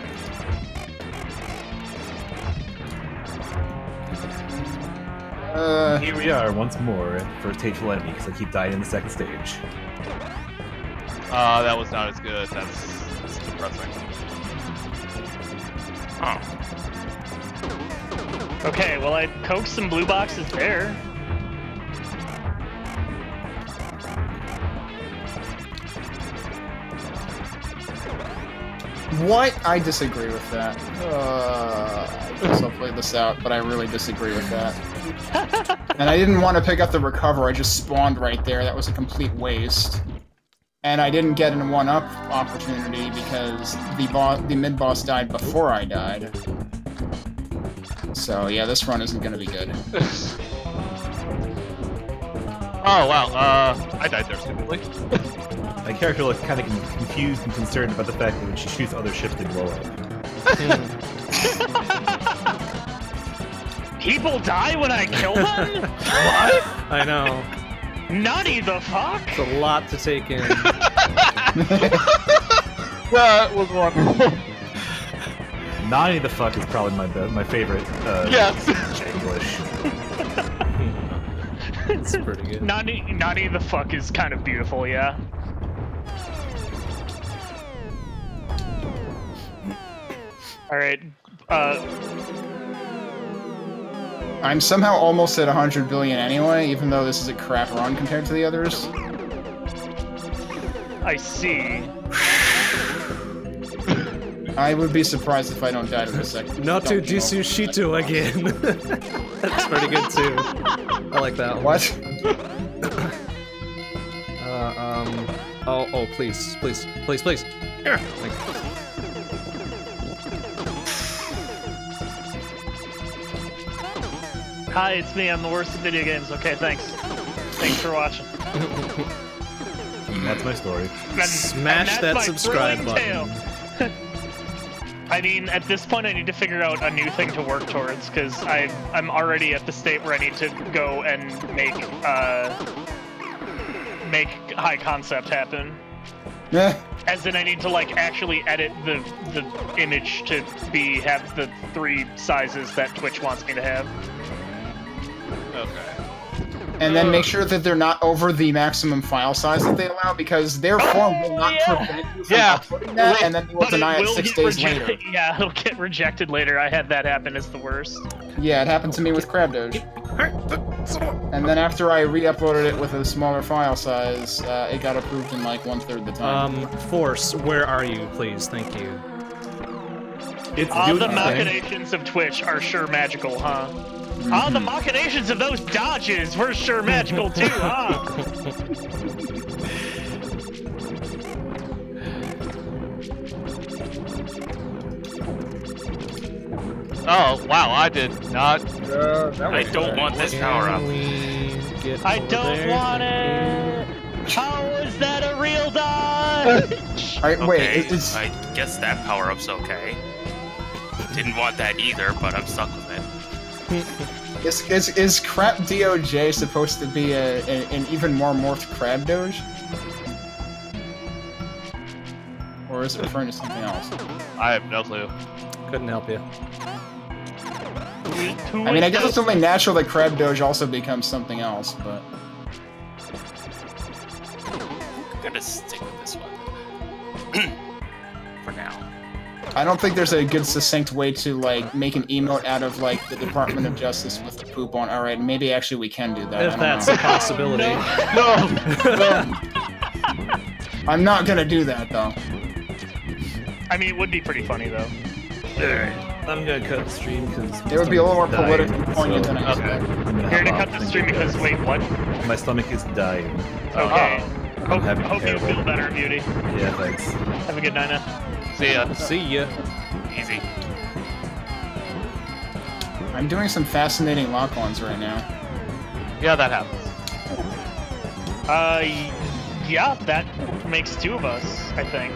Uh, Here we are once more at first stage enemy because I keep dying in the second stage. Uh, that was not as good. That's, that's depressing. Oh. Okay, well I coaxed some blue boxes there. what? I disagree with that. Uh, I guess I'll play this out, but I really disagree with that. and I didn't want to pick up the recover, I just spawned right there. That was a complete waste. And I didn't get an one-up opportunity because the the mid-boss died before I died. So yeah, this run isn't gonna be good. Oh wow, uh, I died there stupidly. My character looks kind of confused and concerned about the fact that when she shoots other ships, they blow up. People die when I kill them? What? I know. Nutty the fuck? It's a lot to take in. That was wonderful. Nani the fuck is probably my my favorite uh, yes. English. It's pretty good. Nutty, Nutty the fuck is kind of beautiful, yeah. Alright, uh, I'm somehow almost at 100 billion anyway, even though this is a crap run compared to the others. I see. I would be surprised if I don't die to the second. Not to dungeon Disu over Shito again. That's pretty good too. I like that one. What? Uh, um. Oh, oh, please, please, please, please. Here. Thank you. Hi, it's me. I'm the worst at video games. Okay, thanks. Thanks for watching. That's my story. And- Smash and that subscribe button. tale. I mean, at this point, I need to figure out a new thing to work towards because I I'm already at the state where I need to go and make uh make high concept happen. Eh, As in, I need to like actually edit the the image to be have the three sizes that Twitch wants me to have. Okay. And then make sure that they're not over the maximum file size that they allow, because their form will not yeah. prevent you from Yeah. uploading that, and then they will But deny it will six days rejected- later. Yeah, it'll get rejected later. I had that happen. It's the worst. Yeah, it happened to me with Crab Doge. And then after I re-uploaded it with a smaller file size, uh, it got approved in like one third the time. Um, Force, where are you, please? Thank you. It's All the its thing. machinations of Twitch are sure magical, huh? All the machinations of those dodges were sure magical too, huh? Oh wow, I did not. Uh, I don't want this power up. Can we get I don't there? want it. How is that a real dodge? Alright, wait, Okay, it- it's... I guess that power up's okay. Didn't want that either, but I'm stuck with it. Is, is, is Crap DOJ supposed to be a, a, an even more morphed Crab Doge? Or is it referring to something else? I have no clue. Couldn't help you. I mean, I guess it's only natural that Crab Doge also becomes something else, but... I'm gonna stick with this one. For now. I don't think there's a good succinct way to, like, make an emote out of, like, the Department of Justice with the poop on. Alright, maybe actually we can do that. If that's know. a possibility. No. I'm not gonna do that, though. I mean, it would be pretty funny though. I'm gonna cut the stream because It would be a little more politically poignant than I okay. expect. Here to cut the stream because wait, what? My stomach is dying. Okay. I'm Hope, hope you feel better, beauty. Yeah, thanks. Have a good night now. See ya. See ya. Easy. I'm doing some fascinating lock-ons right now. Yeah, that happens. Uh, yeah, that makes two of us, I think.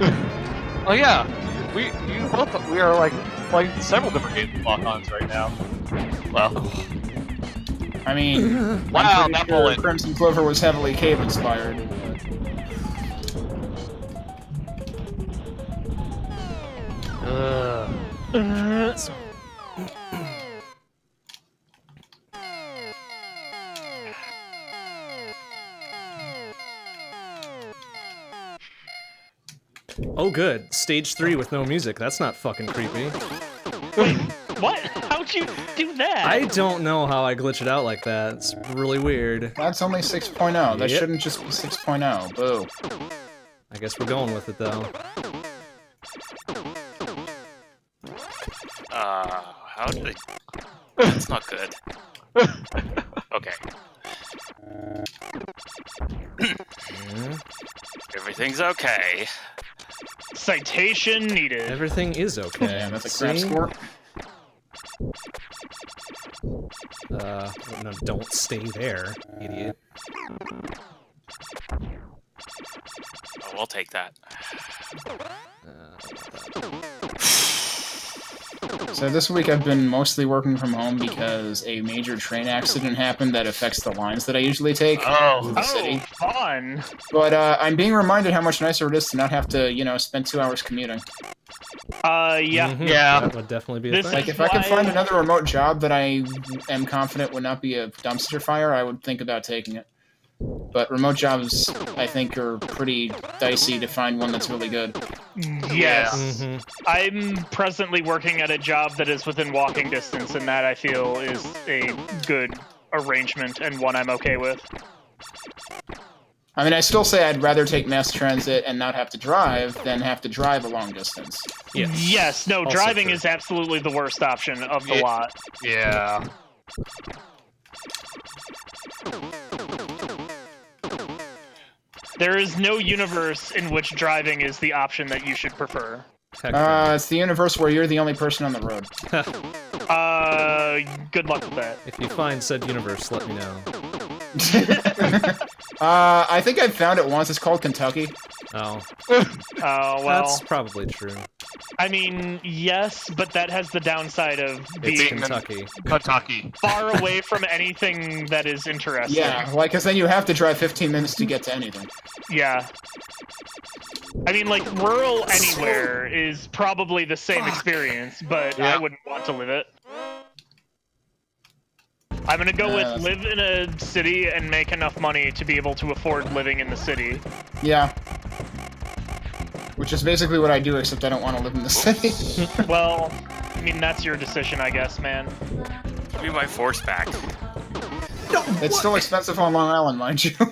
Oh yeah, we you both we are like playing several different games with lock-ons right now. Well, I mean, wow, I'm that pretty sure bullet. Crimzon Clover was heavily cave inspired. Oh, good. Stage three with no music. That's not fucking creepy. Wait, what? How'd you do that? I don't know how I glitch it out like that. It's really weird. That's only 6.0. That shouldn't just be 6.0. Boo. I guess we're going with it though. Uh, how did they... That's not good. Okay. Everything's okay. Citation needed. Everything is okay. Yeah, that's a crap score. Uh, no, don't stay there, idiot. Oh, we'll take that. So this week I've been mostly working from home because a major train accident happened that affects the lines that I usually take. Oh, to the Oh, city. fun. But uh, I'm being reminded how much nicer it is to not have to, you know, spend two hours commuting. Uh, yeah. Mhm, Yeah. That would definitely be a This thing. Like, is if I could find another remote job that I am confident would not be a dumpster fire, I would think about taking it. But remote jobs, I think, are pretty dicey to find one that's really good. Yes. Mhm. I'm presently working at a job that is within walking distance, and that I feel is a good arrangement and one I'm okay with. I mean, I still say I'd rather take mass transit and not have to drive than have to drive a long distance. Yes. Yes, no, Also driving true. is absolutely the worst option of the Yeah. lot. yeah. There is no universe in which driving is the option that you should prefer. Heck Uh, it's the universe where you're the only person on the road. Uh, good luck with that. if you find said universe, let me know. uh, I think I found it once. It's called Kentucky. Oh, Oh, well, that's probably true. I mean, yes, but that has the downside of It's being Kentucky. Kentucky. far away from anything that is interesting. Yeah, like, cause then you have to drive 15 minutes to get to anything. Yeah. I mean, like, rural anywhere is probably the same experience, but I wouldn't want to live it. I'm gonna go Yeah, with uh, live in a city and make enough money to be able to afford living in the city. Yeah. Which is basically what I do, except I don't want to live in the city. well, I mean, that's your decision, I guess, man. Give me my force back. it's still expensive on Long Island, mind you.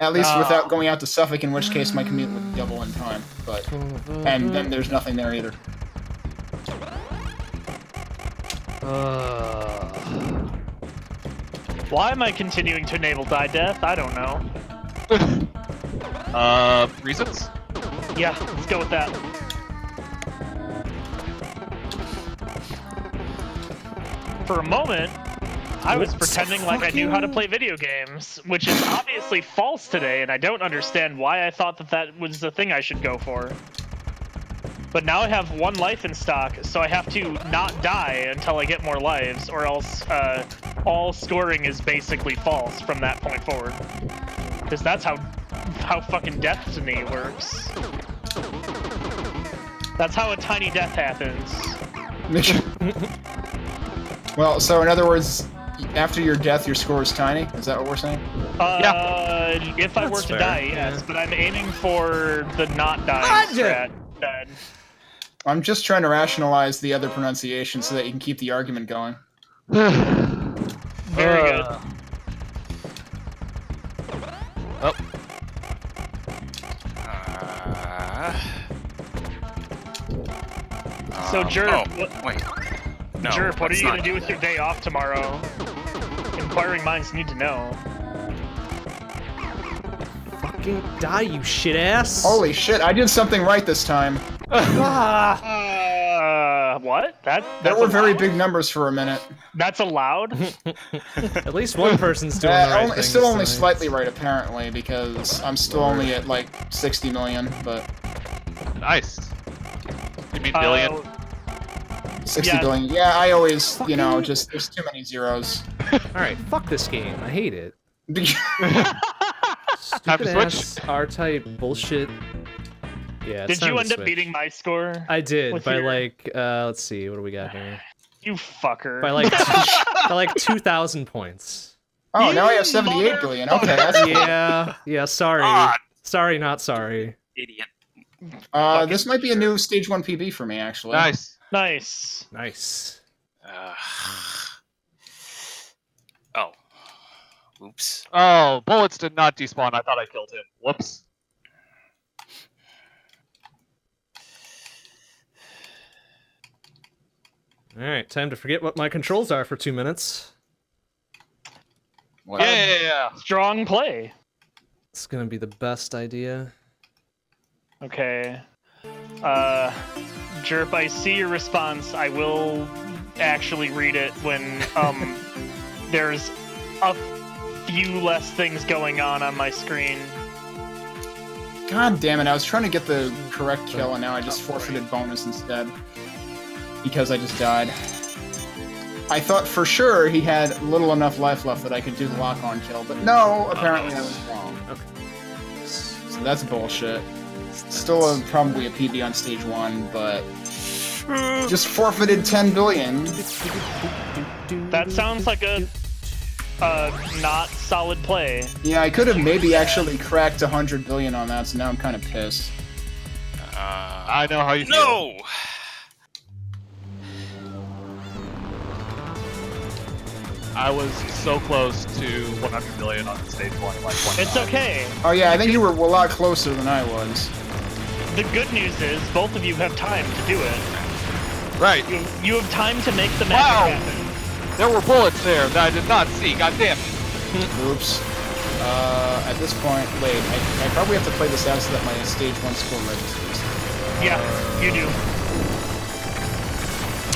At least Oh. without uh, going out to Suffolk, in which case my commute would double in time. But and then there's nothing there either. Why am I continuing to enable die death? I don't know. Uh, reasons? Yeah, let's go with that. For a moment, I was What's pretending like I knew how to play video games, which is obviously false today, and I don't understand why I thought that that was the thing I should go for. But now I have one life in stock, so I have to not die until I get more lives, or else uh, all scoring is basically false from that point forward. Because that's how how fucking destiny works. That's how a tiny death happens. well, so in other words, after your death, your score is tiny. Is that what we're saying? Uh, if I That's were to fair, die, yes, yeah. but I'm aiming for the not dying strat. instead. I'm just trying to rationalize the other pronunciation so that you can keep the argument going. Very good. Oh, Uh, So, um, Jerp, oh, what- wait. No, Jerp, what are you gonna do with that. your day off tomorrow? Inquiring minds need to know. Fucking die, you shit ass! Holy shit! I did something right this time. Ah! Uh, what? That There that's were very big numbers for a minute. That's allowed. At least one person's doing Uh, the right only, still only tonight. slightly right, apparently, because I'm still only at like 60 million, but Nice. You mean billion? Uh, 60 Yeah. billion. Yeah, I always, you know, just there's too many zeros. All right, fuck this game. I hate it. Stupid ass R-type bullshit. Yeah. did you end up beating my score? I did with by your- like uh let's see what do we got here You fucker. by like by like two thousand points. oh, now I have You 78 billion. Okay, that's Yeah, yeah. Sorry, Ah, sorry, not sorry. idiot. uh, this might be a new stage one PB for me, actually. Nice. nice. Nice. Uh, oh. Oops. Oh, bullets did not despawn. I thought I killed him. Whoops. All right, time to forget what my controls are for two minutes. What? Yeah. Strong play. It's gonna be the best idea. Okay. Uh, Jerp, I see your response. I will actually read it when um there's a few less things going on on my screen. God damn it! I was trying to get the correct kill, and now I just forfeited bonus instead because I just died. I thought for sure he had little enough life left that I could do the lock-on kill, but no, apparently I was wrong. Okay. So that's bullshit. Still a, probably a PB on stage one, but just forfeited 10 billion. That sounds like a uh not solid play. Yeah, I could have maybe actually cracked 100 billion on that, so now I'm kind of pissed. Uh, I know how you feel. I was so close to 100 million on stage one. Like one It's time. okay. Oh yeah, I think you were a lot closer than I was. The good news is both of you have time to do it. Right. You you have time to make the Wow. magic happen. There were bullets there that I did not see. God damn it. Oops. Uh, at this point, wait, I, I probably have to play this out so that my stage one score registers. Yeah, you do.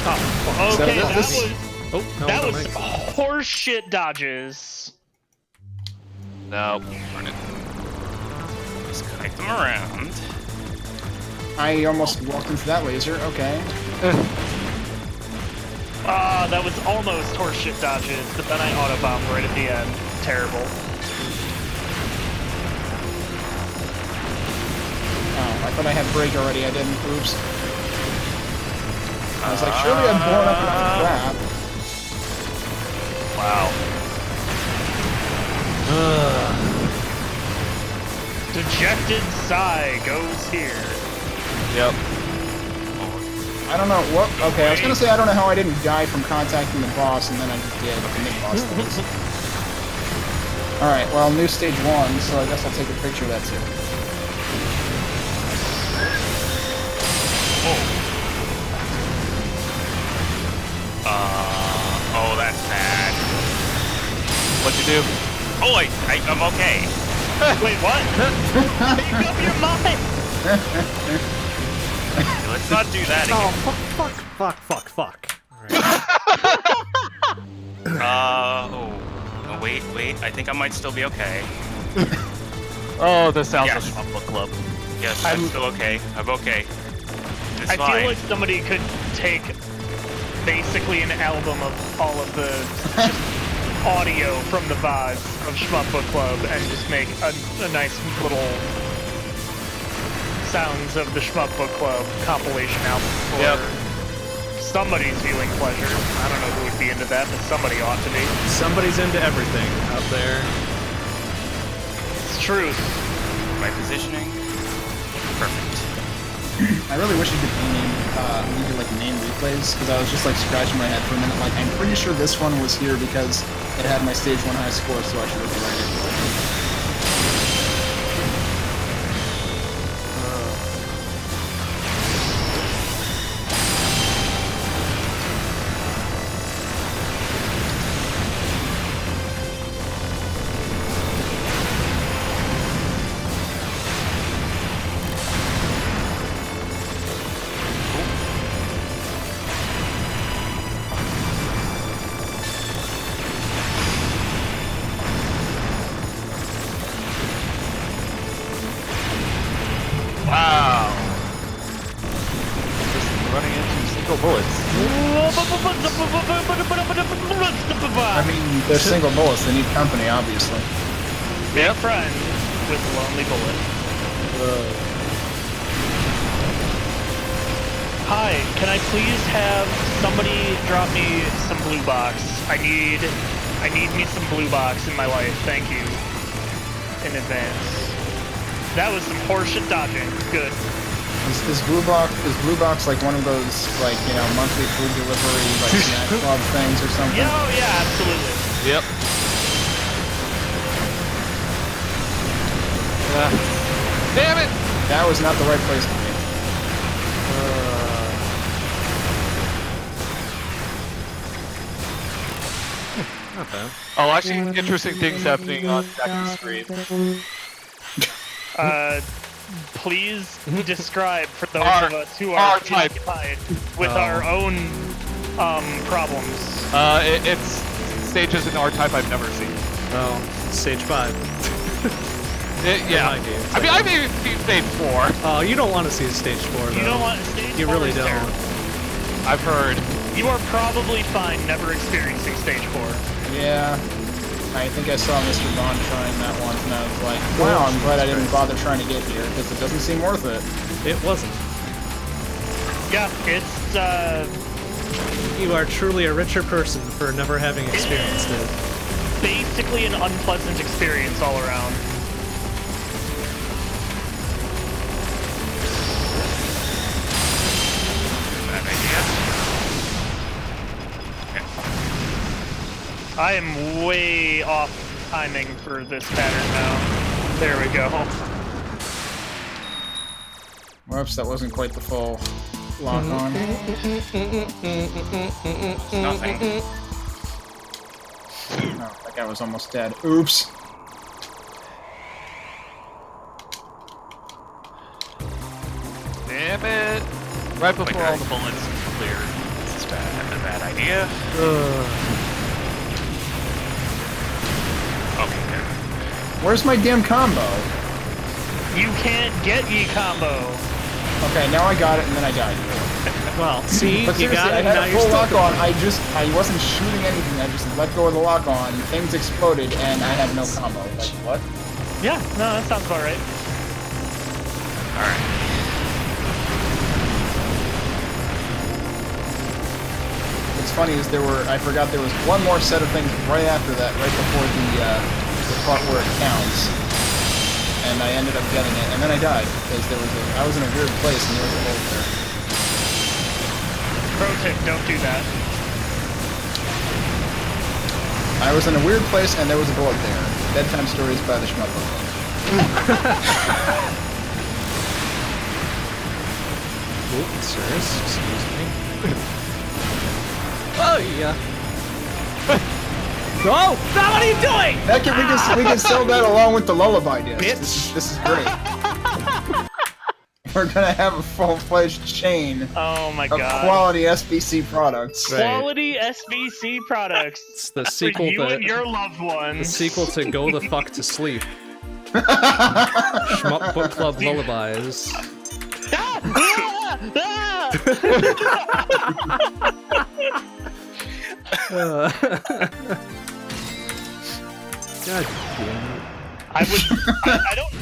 Oh, So okay, this- that was Oh, no, that was make- horseshit dodges. No. Just connect them around. I almost walked into that laser. Okay. Ah, that was almost horseshit dodges, but then I autobombed right at the end. Terrible. Oh, I thought I had break already. I didn't. Oops. I was like, surely I'm blown up enough crap. Wow. Dejected sigh goes here. Yep. I don't know what. Okay, I was gonna say I don't know how I didn't die from contacting the boss, and then I just did. But the mid boss does. All right. Well, new stage one, so I guess I'll take a picture of that too. Uh, What'd you do? Oh, I, I, I'm okay. Wait, what? Make up your mind. Let's not do that Oh, fuck, fuck, fuck, fuck, fuck. All right. Uh, oh. oh. Wait, wait. I think I might still be okay. Oh, this sounds Yes. like a book club. Yes, I'm, I'm- still okay. I'm okay. It's I fine. feel like somebody could take basically an album of all of the just audio from the VODs of Shmup Book Club and just make a, a nice little sounds of the Shmup Book Club compilation album for Yep. somebody's viewing pleasure. I don't know who would be into that, but somebody ought to be. Somebody's into everything out there. It's truth. My positioning. Perfect. I really wish you could name, uh, could like name replays because I was just like scratching my head for a minute. Like I'm pretty sure this one was here because it had my stage one high score, so I should have right it. Company, obviously. Make friend with a Lonely Bullet. Hi, can I please have somebody drop me some blue box? I need, I need me some blue box in my life. Thank you in advance. That was some horseshit dodging. Good. Is, is Blue Box is Blue Box like one of those like you know monthly food delivery like snack club things or something? Yeah, oh yeah, absolutely. Yep. Yeah. Damn it! That was not the right place to be. Not bad. Oh, actually, interesting things happening on Jackie's screen. Uh, please describe for those R- of us who are R type. preoccupied with Oh. our own um, problems. Uh, it, it's stages in R-Type I've never seen. Oh, stage five. It- yeah. my game. I mean, I've even seen stage four. Oh, you don't want to see stage four, though. You don't want stage You four really is don't. terrible. I've heard. You are probably fine never experiencing stage four. Yeah. I think I saw Mr. Bond trying that once, and I was like, wow, I'm glad I didn't bother trying to get here because it doesn't seem worth it. It wasn't. Yeah, it's uh, You are truly a richer person for never having experienced it. basically an unpleasant experience all around. I am way off timing for this pattern now. There we go. Whoops, that wasn't quite the full lock on. Mm-hmm. Nothing. Oh, that guy was almost dead. Oops. Damn it! Right before all the bullets cleared. This is bad. A bad idea. Okay, there. Where's my damn combo? You can't get ye combo. Okay, now I got it, and then I died. Well, see, But you seriously, got I had now a full lock on. I just, I wasn't shooting anything. I just let go of the lock on. Things exploded, and I had no combo. Like what? Yeah, no, that sounds about right. Alright. What's funny is there were, I forgot there was one more set of things right after that, right before the, uh, the part where it counts. And I ended up getting it, and then I died, because there was a, I was in a weird place, and there was a hole there. Pro tip, don't do that. I was in a weird place, and there was a bullet there. Bedtime Stories by the Shmup Oop, sirs, excuse me. oh, yeah. oh! Now what are you doing? Heck, we can, we can sell that along with the Lullaby disc. This, is- Bitch. this is great. We're gonna have a full-fledged chain Oh my of god. quality SBC products. Right. Quality SBC products It's the for sequel you to and your loved ones. the sequel to Go the Fuck to Sleep. Shmup Book Club Lullabies. Ah! Ah! Ah! God damn it. I would. I, I don't.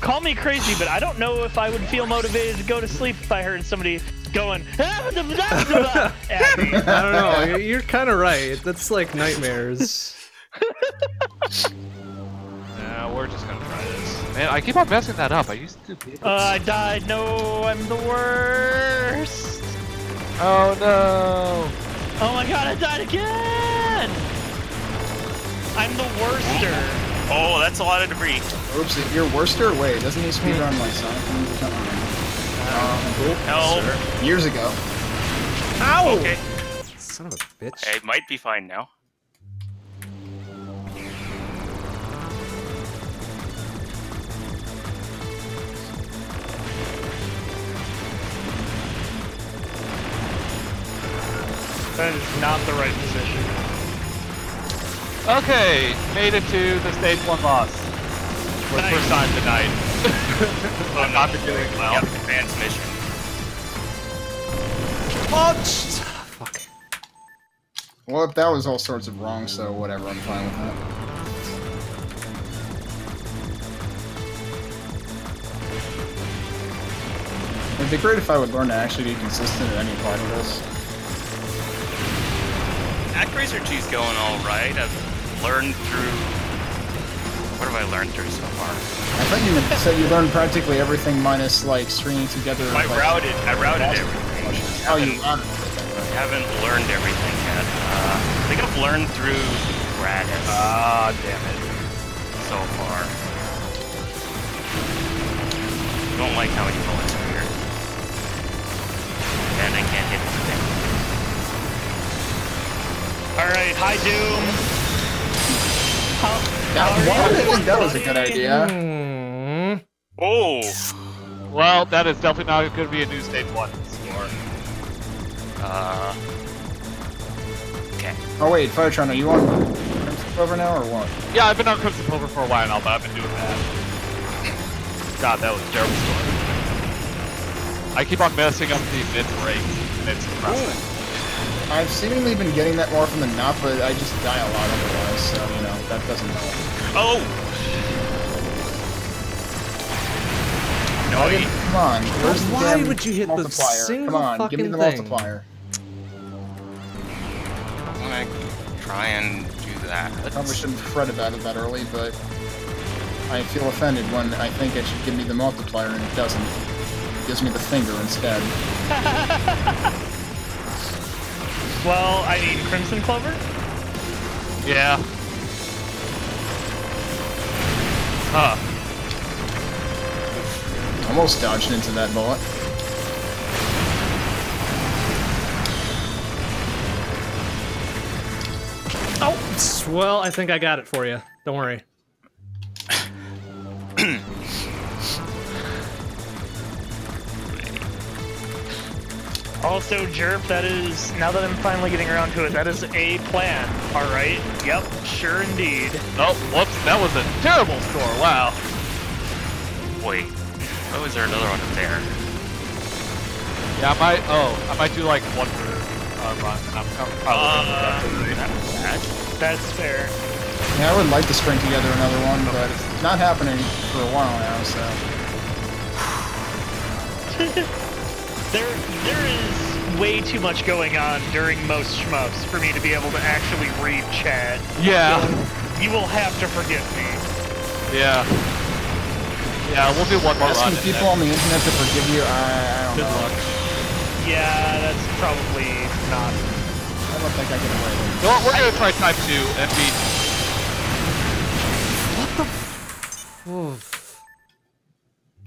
Call me crazy, but I don't know if I would feel motivated to go to sleep if I heard somebody going. at me. I don't know. You're, you're kind of right. That's like nightmares. Nah, we're just gonna try this. Man, I keep on messing that up. I used to do Uh, I died. No, I'm the worst. Oh no! Oh my god, I died again. I'm the worster. Oh, that's a lot of debris. Oops, you're Worcester? Wait, doesn't he speed run like Sonic? Um, No. years ago. Ow! Okay. Son of a bitch. It might be fine now. That is not the right position. Okay, made it to the stage one boss. For the Nice. first time tonight. I'm not doing well. Yep, advanced mission. Oh, ah, sh- fuck. Well, if that was all sorts of wrong, so whatever, I'm fine with that. It'd be great if I would learn to actually be consistent at any part of this. ActRaiser 2 is going all right. I've learned through. What have I learned through so far? I thought you said you learned practically everything minus, like, stringing together... I like, routed. I routed everything. Oh, you haven't, routed everything. haven't learned everything yet. Uh, I think I've learned through Gratis Ah, damn it. so far. Don't like how many bullets are here. And I can't hit anything. All right, hi Doom. How, That, how are why you? did I think that was a good idea? Oh! Well, that is definitely not going to be a new stage one score. Uh. Okay. Oh wait, Firetron, are you on Crimzon Clover now, or what? Yeah, I've been on Crimzon Clover for a while now, but I've been doing that. God, that was a terrible score. I keep on messing up the mid break, and it's depressing. I've seemingly been getting that more from the not, but I just die a lot otherwise, so, you know, that doesn't help. Oh! No, Why did- come on, where's the Why damn would you hit the multiplier? single Come on, give me the thing? multiplier. I'm gonna try and do that. I Probably shouldn't fret about it that early, but I feel offended when I think it should give me the multiplier and it doesn't. It gives me the finger instead. Well, I mean, Crimzon Clover? Yeah. Huh. Almost dodged into that bullet. Oh, s- well, I think I got it for you. Don't worry. Also, Jerp, that is, now that I'm finally getting around to it, that is a plan. All right. Yep, sure indeed. Oh, whoops, that was a terrible score, wow. Wait. Oh, is there another one up there? Yeah, I might, oh, I might do like one per uh, run, and I'm I'm probably Uh, gonna that bad. That's fair. Yeah, I would like to string together another one, but it's not happening for a while now, so... There, there is way too much going on during most shmups for me to be able to actually read chat. Yeah, You will have to forgive me. yeah. Yeah, we'll do one more run. Asking people on the internet to forgive you, I, I don't Good know. luck. Yeah, that's probably not. I don't think I can avoid it. You we're gonna try type two and beat.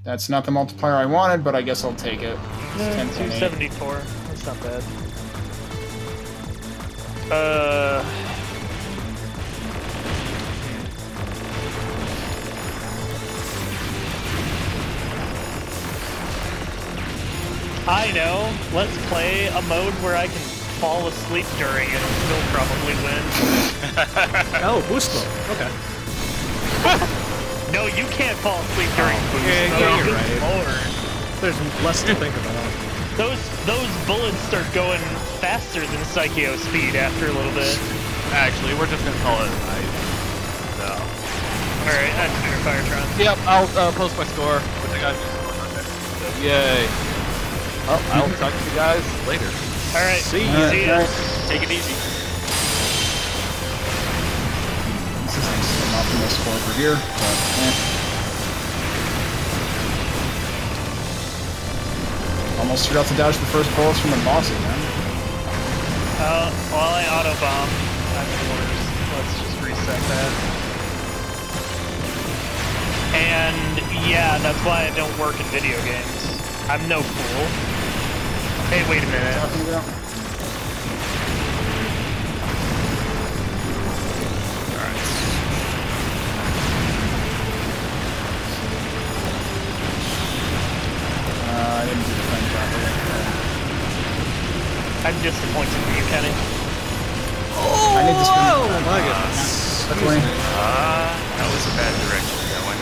That's not the multiplier I wanted, but I guess I'll take it. It's 10, 10, 8. 274. That's not bad. Uh. I know. Let's play a mode where I can fall asleep during it and still probably win. Oh, boost mode. Okay. No, you can't fall asleep during boost yeah, mode. yeah, you're right. Lord. There's less to think about. Those those bullets start going faster than Psycho speed after a little bit. Actually, we're just gonna call it a night. So. All right, that's fair, Firetron. Yep, I'll uh, post my score. Which I got score on. So, yay. Well, I'll talk to you guys later. All right, See ya. See ya. Take it easy. This is an optimal score over here, but eh. Almost forgot to dodge the first bullets from the bosses, man. Uh, while I auto bomb, I'm the worst. Let's just reset that. And yeah, that's why I don't work in video games. I'm no fool. Hey, wait a minute. Spin it. my goodness. That's funny. Ah, that was a bad direction going.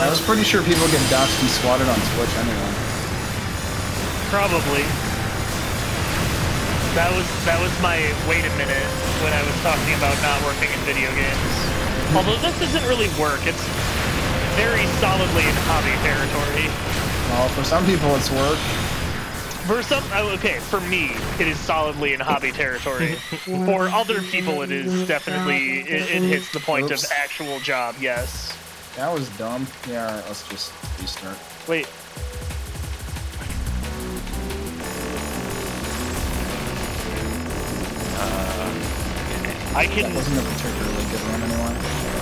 That was pretty sure people get doxed and swatted on Twitch anyway. Probably. That was that was my wait a minute when I was talking about not working in video games. Although this isn't really work, it's very solidly in hobby territory. Well, for some people it's work. For some, oh, okay, for me, it is solidly in hobby territory. for other people, it is definitely it, it hits the point Oops. of actual job. Yes. That was dumb. Yeah, alright, let's just restart. Wait. Uh, I That can. wasn't a particularly good run anyway.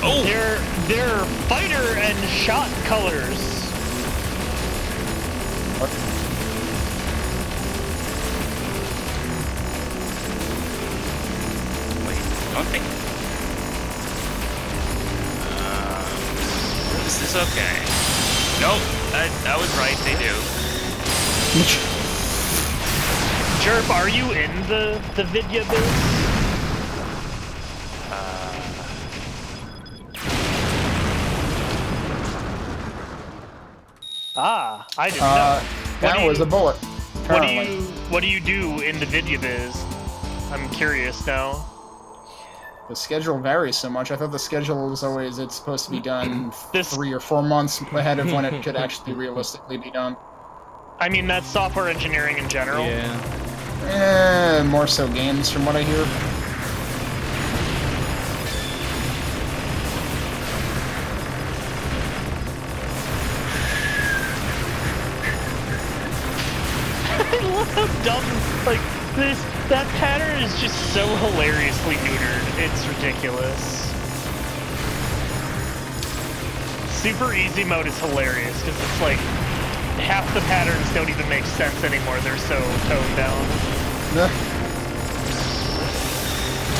Oh, They're they're fighter and shot colors. What? wait, don't they? Um, this is okay. Nope, I, I was right. They do. Jerp, are you in the the vidya biz? Ah, I didn't Uh, know. That do you- was a bullet. What do you what do you do in the video biz? I'm curious now. The schedule varies so much. I thought the schedule was always it's supposed to be done This- three or four months ahead of when it could actually realistically be done. I mean, that's software engineering in general. Yeah. Eh, more so games from what I hear. Dumb, like, this, that pattern is just so hilariously neutered. It's ridiculous. Super easy mode is hilarious, because it's like, half the patterns don't even make sense anymore. They're so toned down.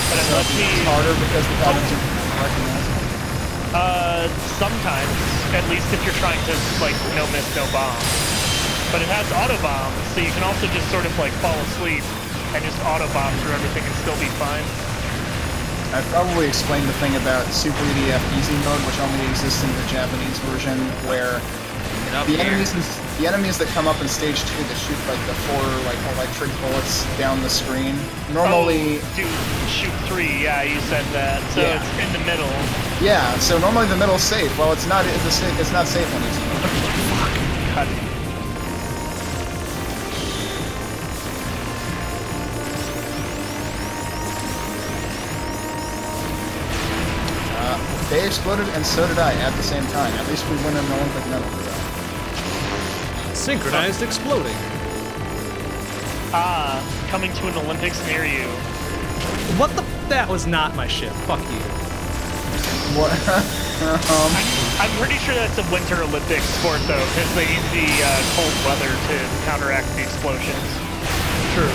But it me, It's harder because the patterns are recognizable. uh, sometimes, at least if you're trying to, like, no miss, no bomb. But it has auto bomb, so you can also just sort of, like, fall asleep and just auto bomb through everything and still be fine. I probably explained the thing about Super EDF Easy Mode, which only exists in the Japanese version, where the here. enemies in, the enemies that come up in stage two that shoot like the four like electric bullets down the screen. Normally, Oh, dude, shoot three. Yeah, you said that. So Yeah. it's in the middle. yeah. So normally the middle's safe. Well, it's not. It's, a, sa- it's not safe on Easy exploded, and so did I at the same time. At least we win an Olympic medal for that. Synchronized exploding. Ah, coming to an Olympics near you. What the? That was not my ship. Fuck you. What? um, I'm pretty sure that's a Winter Olympic sport though, because they use the uh, cold weather to counteract the explosions. True.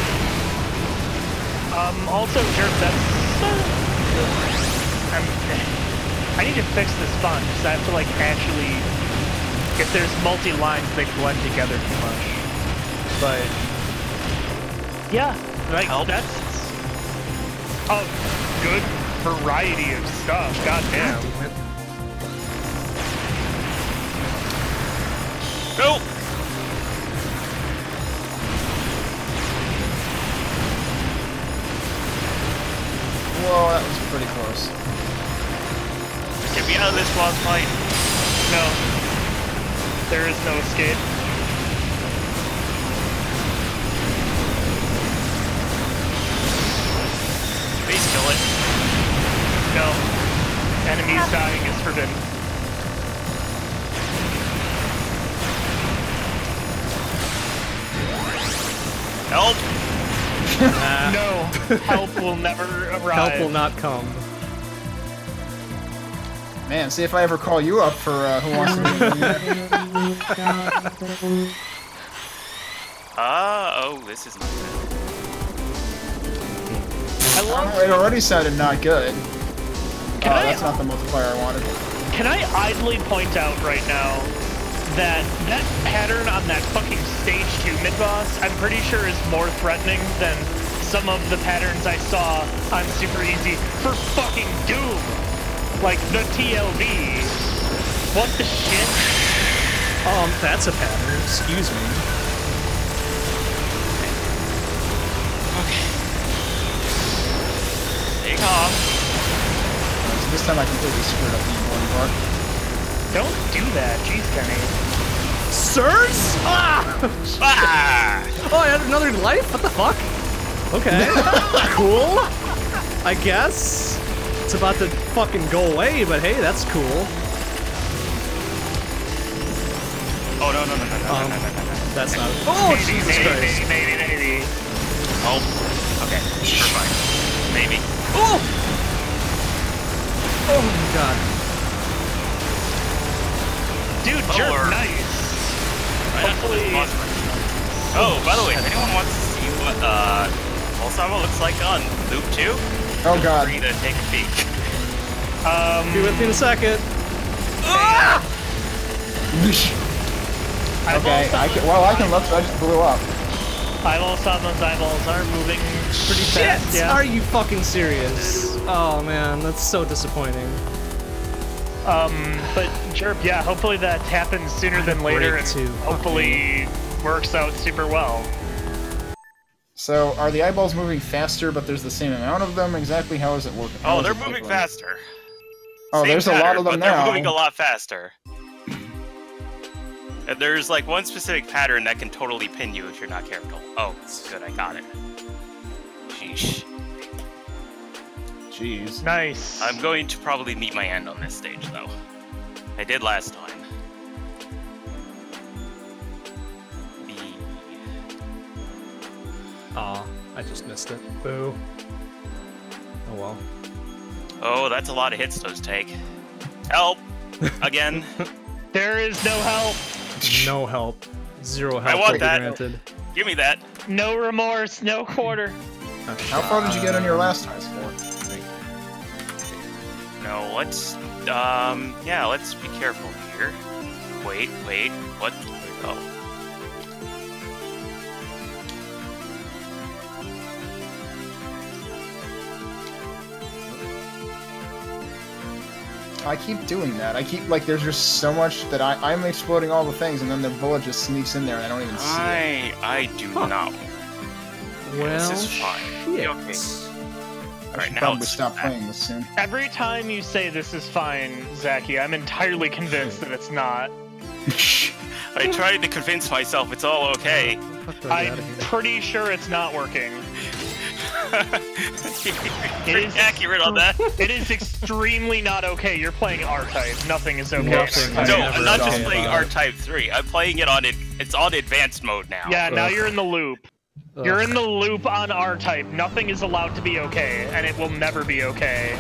Um, also, Jerp, that's. I'm, I need to fix this font because I have to like actually. If there's multi lines, they blend together too much. But yeah, like Help. that's a good variety of stuff. God damn. Nope. whoa, that was pretty close. Get me out of this boss fight. No, there is no escape. Please kill it. No, enemies dying is forbidden. Help. Nah, uh, No, help will never arrive. help will not come. Man, see if I ever call you up for uh, Who Wants to Be Ah, oh, this is not good. I love. It already sounded not good. Can oh, I- that's not the multiplier I wanted. Can I idly point out right now that that pattern on that fucking stage two mid boss, I'm pretty sure is more threatening than some of the patterns I saw on Super Easy for fucking Doom, like the TLV. What the shit? Um, that's a pattern. Excuse me. Okay. Take off. So this time I completely screwed up the one part. Don't do that. Jeez, Kenny. Sirs? Ah! Ah! Oh, I had another life? What the fuck? Okay. cool. I guess. It's about to fucking go away, but hey, that's cool. Oh no no no no no Um, no no no no. That's not. Oh, maybe, Jesus maybe, Christ. maybe, maybe, maybe. Oh. Okay. We're fine. Maybe. Oh! Oh my god. Dude, Oh, jerk, or- nice. Right after the Hopefully- boss fight. Oh, by the way, if anyone wants to see what uh Volsama looks like on Loop 2, Oh god. free to take a peek. Um, Be with me in a second. Okay, I can, well, I can look, so I just blew up. Eyeball Sama's eyeballs are moving pretty Shit! fast. Yeah. Are you fucking serious? Oh man, that's so disappointing. Um, but Jerp, yeah, hopefully that happens sooner than later, and too. hopefully works out super well. So, are the eyeballs moving faster, but there's the same amount of them? Exactly how is it working? Oh, how Oh, they're moving working? faster. Oh, Same there's a lot of them but now. They're moving a lot faster. And there's like one specific pattern that can totally pin you if you're not careful. Oh, good, I got it. Sheesh. Jeez. Nice. I'm going to probably meet my end on this stage though. I did last time. Aw, I just missed it. Boo. Oh well. Oh, that's a lot of hits those take. Help! Again. there is no help, No help. Zero help. I want will be that. Granted. Give me that. no remorse, no quarter. How far did you get on your last high score? No, let's um yeah, let's be careful here. Wait, wait, what I keep doing that. I keep, like, there's just so much that I, I'm exploding all the things, and then the bullet just sneaks in there, and I don't even see it. I I do Huh. not. Well, this is fine. shit. Okay. I Alright, should now probably stop playing this soon. Every time you say this is fine, Zachy, I'm entirely convinced that it's not. I tried to convince myself it's all okay. I'm pretty sure it's not working. Pretty is- accurate on that. It is extremely not okay. You're playing R-Type. Nothing is okay. Nothing. No, I'm not just playing R-Type 3. I'm playing it on it. It's on advanced mode now. Yeah, now Ugh. you're in the loop. You're in the loop on R-Type. Nothing is allowed to be okay, and it will never be okay.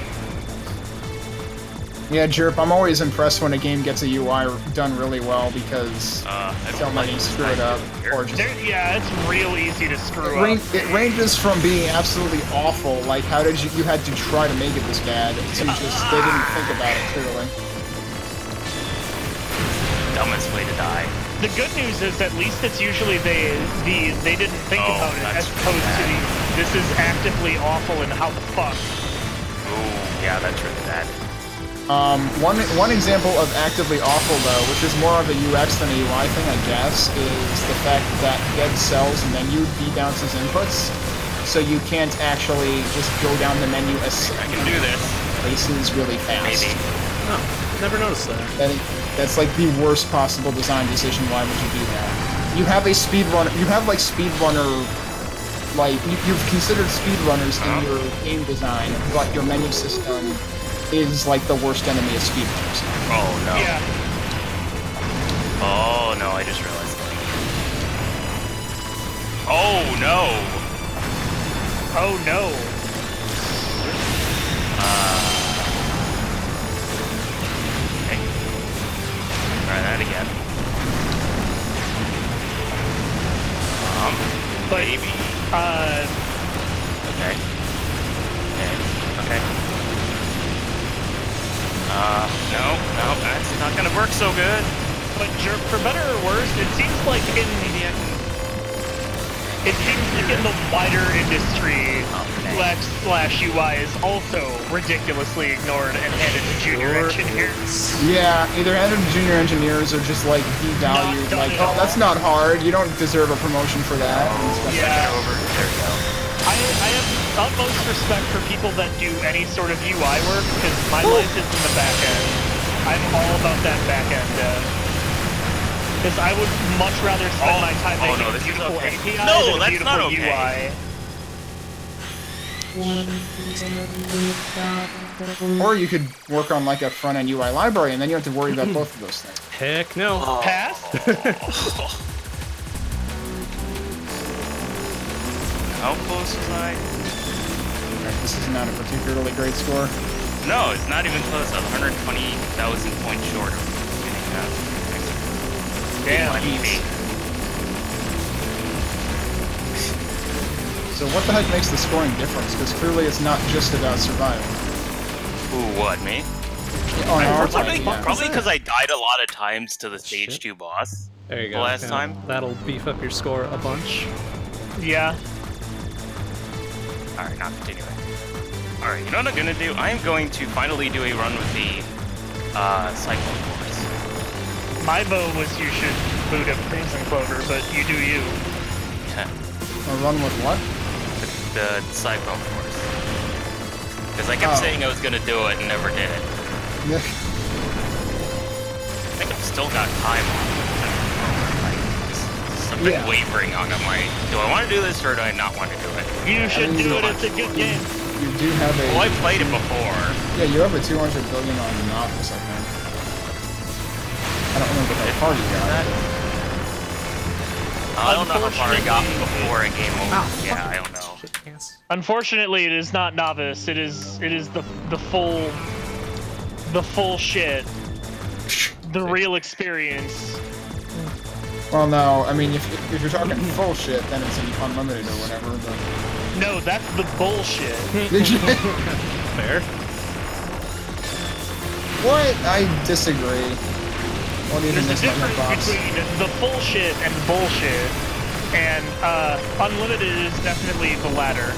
Yeah, Jerp, I'm always impressed when a game gets a UI done really well, because Uh, I don't so many screw it up, or just... There, yeah, it's real easy to screw It, up. it ranges from being absolutely awful, like how did you you had to try to make it this bad, to just they didn't think about it clearly. Dumbest way to die. The good news is at least it's usually they the they didn't think Oh, about it as opposed to the this is actively awful and how the fuck. Ooh, yeah, that's really bad. Um, one one example of actively awful though, which is more of a UX than a UI thing, I guess, is the fact that Dead Cells menu debounces inputs, so you can't actually just go down the menu as I can do this. places really fast. Maybe. Oh, never noticed that. That, that's like the worst possible design decision. Why would you do that? You have a speedrunner. You have like speedrunner. Like you, you've considered speedrunners in your game design, but your menu system is like the worst enemy of speedrunners. Oh no. Yeah. Oh no, I just realized. Oh no. Oh no. Okay. Try that again. Um, But maybe. uh Okay. Okay. Okay. Uh, no, no, that's not gonna work so good. but Jerk, for better or worse, it seems like in Maybe It seems like in the wider industry, Lex slash UI is also ridiculously ignored and handed to junior Sure engineers. Yeah, either handed to junior engineers or just like devalued. Like, oh, that's not hard. You don't deserve a promotion for that. and. Yeah. Over. There we go. I, I have utmost respect for people that do any sort of UI work because my life is in the back end. I'm all about that back end. Uh, because I would much rather spend Oh, my time oh, making no, a this is beautiful okay. API No, than a that's beautiful not okay. UI. Or you could work on like a front end UI library, and then you have to worry about both of those things. Heck no. Oh. Pass? How close was I? Right, this is not a particularly great score. No, it's not even close. 120,000 points short of getting that. Damn. So what the heck makes the scoring difference? Because clearly it's not just about survival. Ooh, what, me? On our Probably time, yeah. probably because I died a lot of times to the stage Shit. 2 boss. There you The go. last Yeah, time? That'll beef up your score a bunch. Yeah. Alright, not continuing. Alright, you know what I'm gonna do? I am going to finally do a run with the uh, Cyclone Force. My vote was you should boot up Crimzon Clover, but you do you. A run with what? the, the Cyclone Force. Because I kept Oh. saying I was gonna do it and never did it. Yeah. I think I've still got time on it. Like, just, just I've been Yeah. wavering on it. I'm like, do I want to do this or do I not want to do it? You should mean, do it. It's a good game. You do have a. Well, I played it before. Yeah, you have a 200 billion on Novice, I think. I don't remember how far you got. That- I don't know how far I got before a game over. yeah, I don't know. Shit, yes. Unfortunately, it is not novice. It is it is the the full the full shit. The real experience. Well, no, I mean, if, if you're talking full shit, then it's unlimited or whatever. But No, that's the bullshit. Fair. what? I disagree. What do you There's a this not my difference box? between the full shit and bullshit. And uh, unlimited is definitely the latter.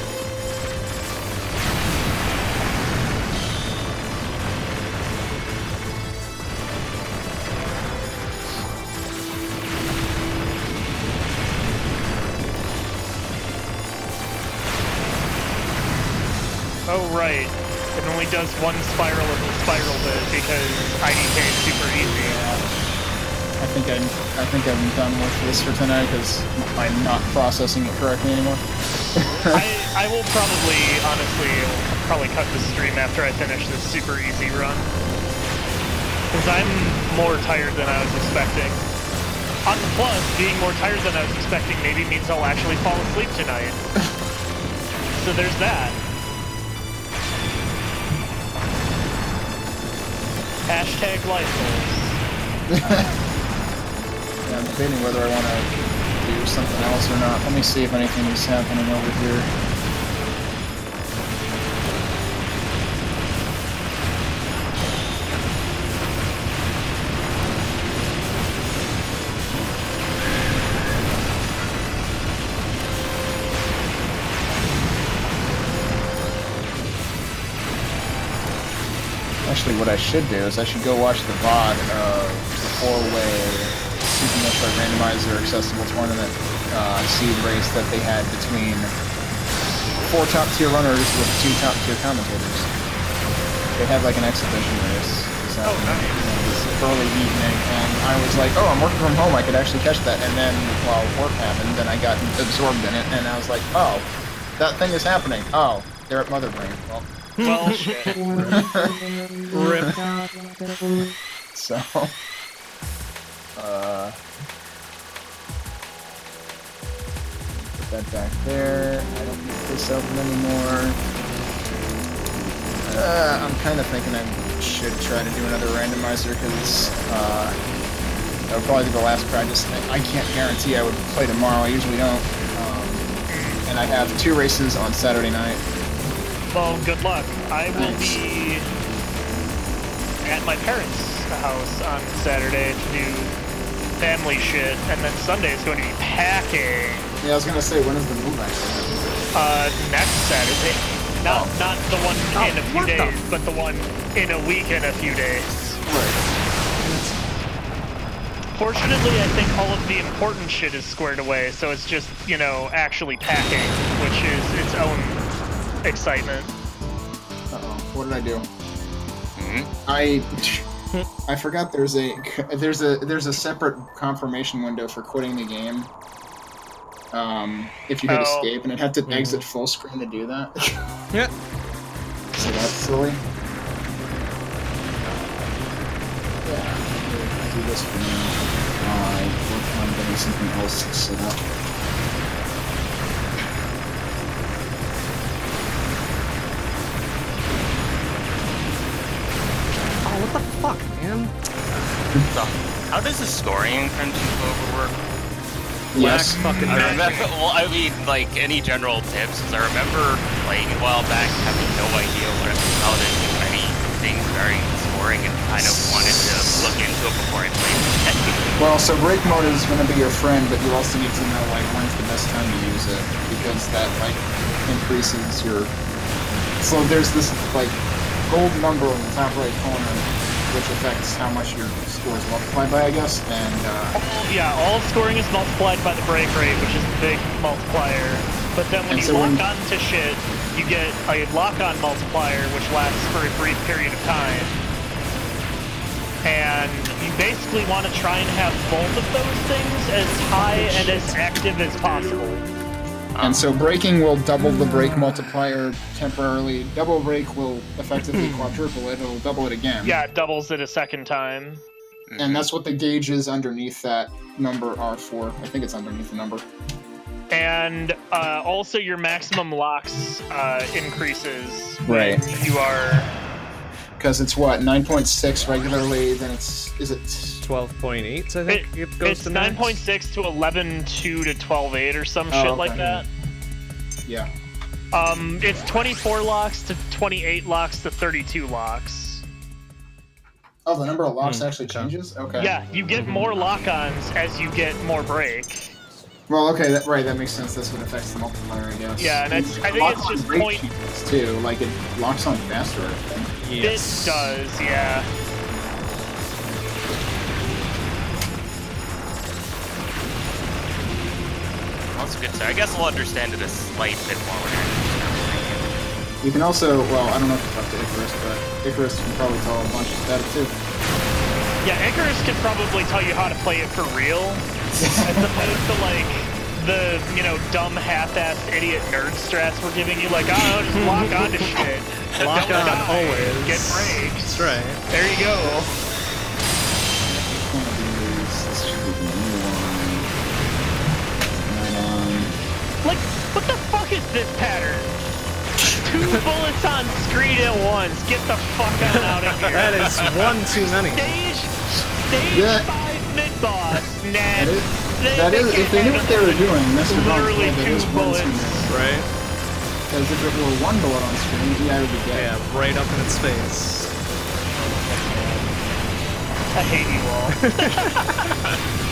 Only does one spiral of the spiral bit because IDK is super easy. I think I'm, I think I'm done with this for tonight because I'm not processing it correctly anymore. I, I will probably, honestly, probably cut the stream after I finish this super easy run. Because I'm more tired than I was expecting. On the plus, being more tired than I was expecting maybe means I'll actually fall asleep tonight. so there's that. Hashtag life. Yeah, I'm debating whether I want to do something else or not. Let me see if anything is happening over here. Actually, what I should do is I should go watch the VOD of the four-way Super Metroid Randomizer accessible tournament uh, seed race that they had between four top-tier runners with two top-tier commentators. They had like an exhibition race. this Oh, afternoon, nice. you know, this early evening, and I was like, oh, I'm working from home. I could actually catch that. And then, while work happened, then I got absorbed in it, and I was like, oh, that thing is happening. Oh, they're at Mother Brain. Well, Well, shit. Rip. So, uh, put that back there. I don't need this open anymore. Uh, I'm kind of thinking I should try to do another randomizer because uh, that would probably be the last practice. I I can't guarantee I would play tomorrow. I usually don't. Um, and I have two races on Saturday night. Well, good luck. I will Thanks. be at my parents' house on Saturday to do family shit, and then Sunday is going to be packing. Yeah, I was gonna say, when is the move actually? Uh, next Saturday. Not not the one Oh, in a few what the days, but the one in a week and a few days. Right. Fortunately, I think all of the important shit is squared away, so it's just, you know, actually packing, which is its own excitement. Uh-oh, what did I do? Mhm. I I forgot there's a there's a there's a separate confirmation window for quitting the game. Um, if you hit Oh. escape, and it had to exit full screen to do that. Yeah. so that's silly. Yeah, I do this for now. I work on getting something else set up. Fuck, man? So, how does the scoring in Crimzon Clover work? Yes. fucking I remember, well, I mean, like, any general tips? 'Cause I remember playing a while back, having no idea what I how to do anything regarding scoring and kind of wanted to look into it before I played it. Well, so break mode is going to be your friend, but you also need to know like when's the best time to use it because that like increases your. So there's this like gold number on the top right corner, which affects how much your score is multiplied by, I guess. And uh, yeah, all scoring is multiplied by the break rate, which is the big multiplier. But then when you so lock when- onto shit, you get a lock-on multiplier, which lasts for a brief period of time. And you basically want to try and have both of those things as high and as active as possible. And so breaking will double the break multiplier temporarily. Double break will effectively quadruple it. It'll double it again. Yeah, it doubles it a second time. And that's what the gauges underneath that number are for. I think it's underneath the number. And uh, also your maximum locks uh, increases Right. when you are Because it's what 9.6 regularly. Then it's is it 12.8, I think It- it, goes it's to 9.6 to 11.2 to 12.8 or some Oh, shit like that. yeah. Um, it's 24 locks to 28 locks to 32 locks. Oh, the number of locks Hmm, actually changes. Okay. Yeah, you get more lock-ons as you get more break. Well, okay, that, right. That makes sense. That's what affects the multiplier, I guess. Yeah, and it's- I think it's just break point- changes, too. Like it locks on faster. I think. Yes. It does, yeah. That's good. So I guess I'll understand it a slight bit more when You can also, well, I don't know if it's up to Icarus, but Icarus can probably tell a bunch about it too. Yeah, Icarus can probably tell you how to play it for real, as opposed to like the you know dumb half-assed idiot nerd strats we're giving you. Like, oh, just lock onto shit. Lock on, die. always. Get breaks. That's right. There you go. One of these, this should be the new one. And, Like, what the fuck is this pattern? Two bullets on screen at once. Get the fuck on out of here. That is one too many. Stage, stage Yeah. five mid boss. Nah. That is, they- that they is, if they knew what they were doing, Mr. Bond Literally that two is one too bullets. many. Right? Because if it were one bullet on screen, yeah, it would be dead. Yeah, right up in its face. I hate you all.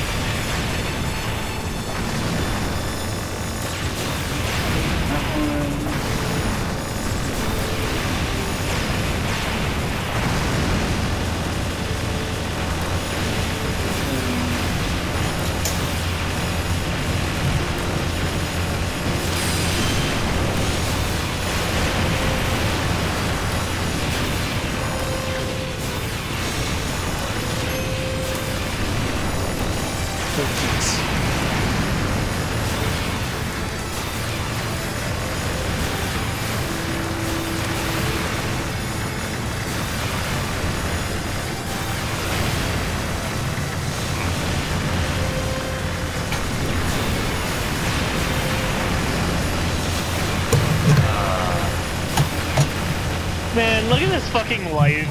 look at this fucking life.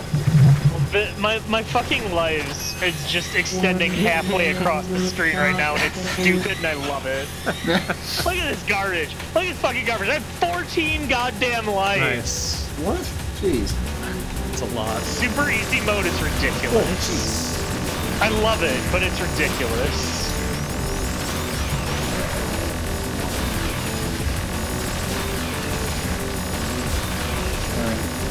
The- My, my fucking lives is just extending halfway across the street right now, and it's stupid, and I love it. Look at this garbage. Look at this fucking garbage. I have 14 goddamn lives. Nice. What? Jeez. It's a lot. Super easy mode is ridiculous. Oh, I love it, but it's ridiculous.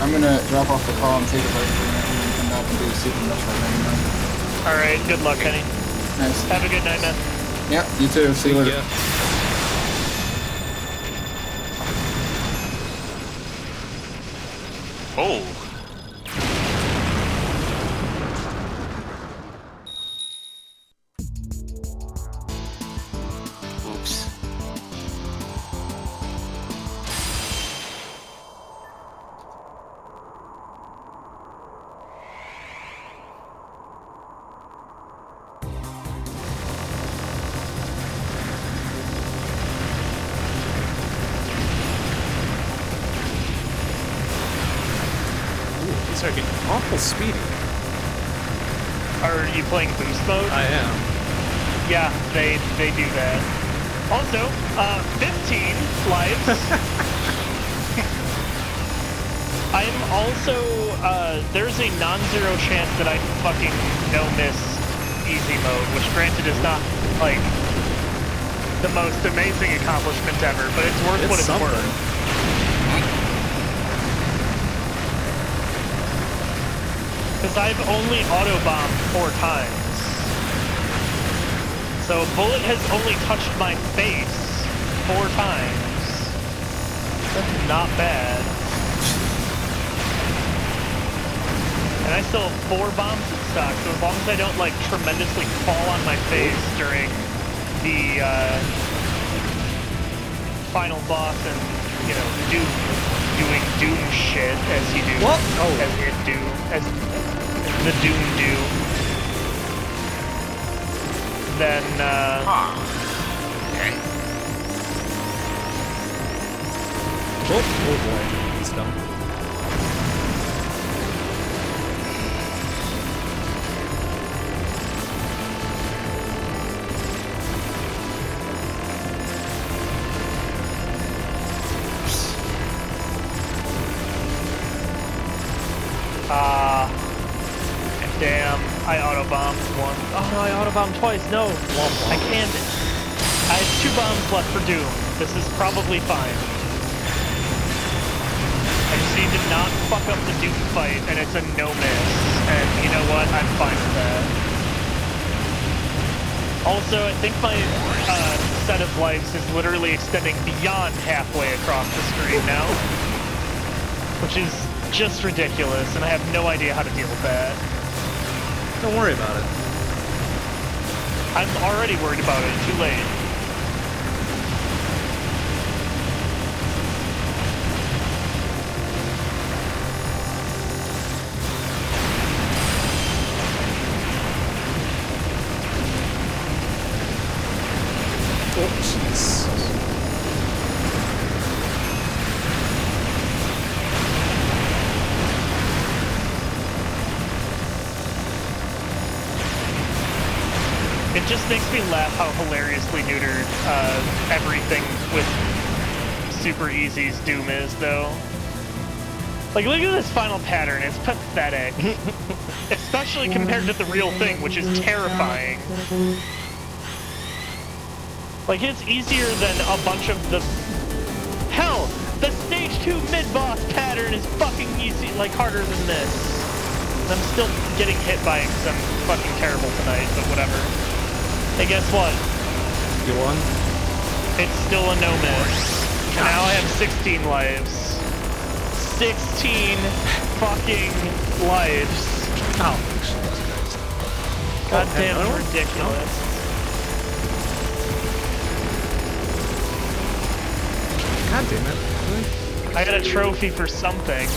I'm gonna drop off the call and take a break for a minute and then come back and do a super much right All right, good luck, Kenny. Nice. Have a good night, man. Yeah, you too. See you later. Yeah. Oh. Getting speedy. Are you playing boost mode? I am. Yeah, they they do that. Also, uh, 15 lives. I'm also uh, there's a non-zero chance that I fucking no miss easy mode, which granted is not like the most amazing accomplishment ever, but it's worth It's what it's something. worth. Because I've only autobombed four times. So a bullet has only touched my face four times. That's not bad. And I still have four bombs in stock, so as long as I don't like tremendously fall on my face during the uh, final boss and you know Doom doing Doom shit as you do What? Oh. as it do as the Doom do, then uh, Huh. Okay. Oh, oh boy. He's done. This is probably fine. I just need to not fuck up the Doom fight, and it's a no miss. And you know what? I'm fine with that. Also, I think my uh, set of lives is literally extending beyond halfway across the screen now which is just ridiculous, and I have no idea how to deal with that. Don't worry about it. I'm already worried about it. Too late. It just makes me laugh how hilariously neutered uh, everything with Super Easy's Doom is, though. Like, look at this final pattern. It's pathetic. Especially compared to the real thing, which is terrifying. Like, it's easier than a bunch of the... Hell, the stage 2 mid-boss pattern is fucking easy, like, harder than this. I'm still getting hit by it because I'm fucking terrible tonight, but whatever. Hey, guess what? You won? It's still a no miss. Now I have 16 lives. 16 fucking lives. Oh. God Oh, damn, ridiculous. God damn it. Really? I got a trophy for something.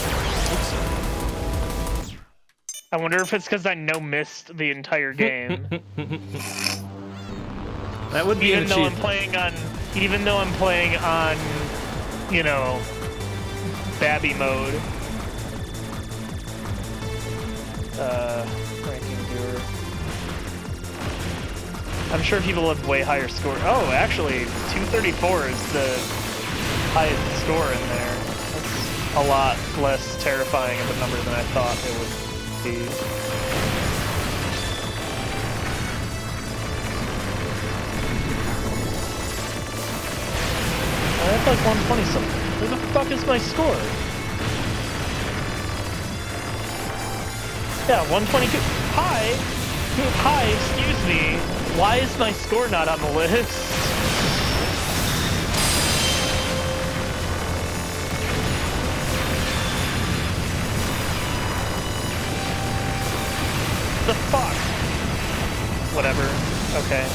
I wonder if it's because I no missed the entire game. That would be even though I'm playing on, even though I'm playing on, you know, Babby mode. Uh, ranking viewer. I'm sure people have way higher score. Oh, actually, 234 is the highest score in there. That's a lot less terrifying of a number than I thought it would be. Looked like 120 something. Where the fuck is my score? Yeah, 122. Hi! Hi, excuse me. Why is my score not on the list? The fuck? Whatever. Okay.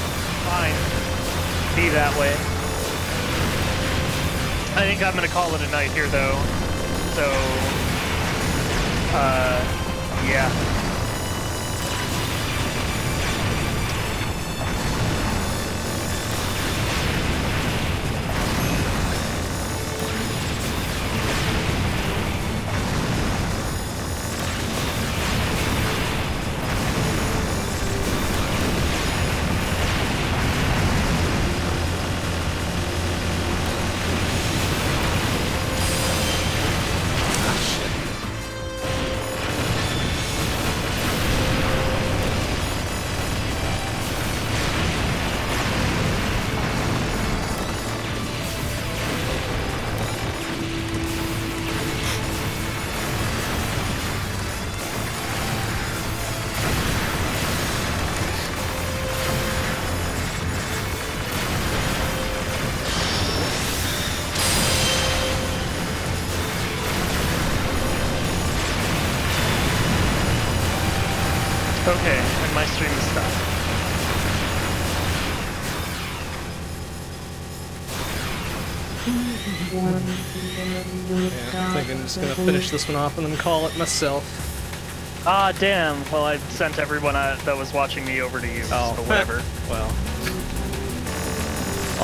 Fine. Be that way. I think I'm gonna call it a night here though. So uh yeah. Okay, and my stream is stopped. Yeah, I think I'm just gonna finish this one off and then call it myself. Ah, damn. Well, I sent everyone uh, that was watching me over to you. Oh, so whatever. Well.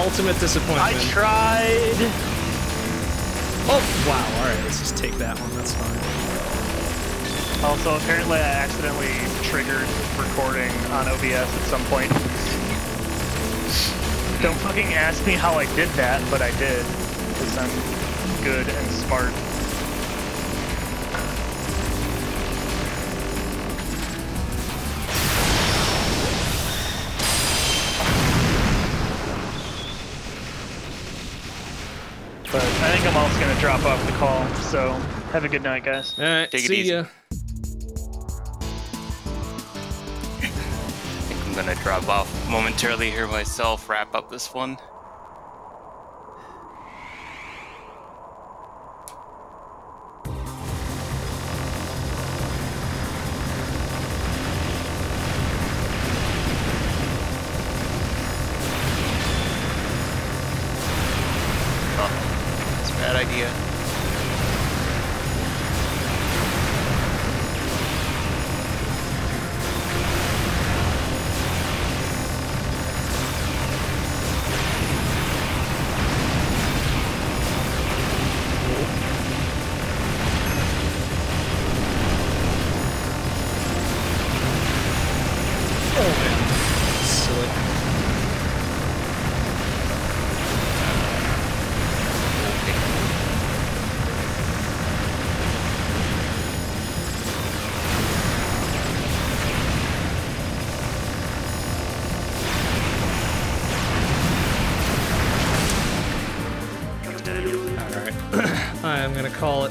Ultimate disappointment. I tried. Oh, wow. Alright, let's just take that one. That's fine. Also, apparently, I accidentally triggered recording on OBS at some point. Don't fucking ask me how I did that, but I did. Because I'm good and smart. But I think I'm also gonna drop off the call, so have a good night, guys. Alright, Take it see easy. ya. I'm gonna drop off momentarily here myself, wrap up this one.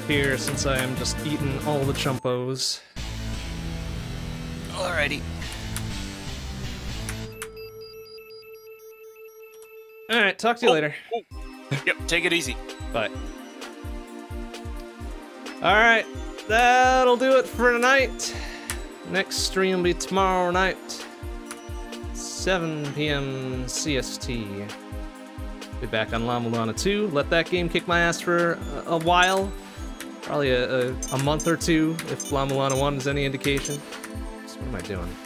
Here since I am just eating all the chumpos. Alrighty. Alright, talk to you oh, later. Oh. Yep, take it easy. Bye. Alright, that'll do it for tonight. Next stream will be tomorrow night, 7 p.m. CST. Be back on La Mulana 2. Let that game kick my ass for a while. Probably a, a, a month or two, if La Mulana 1 is any indication. So what am I doing?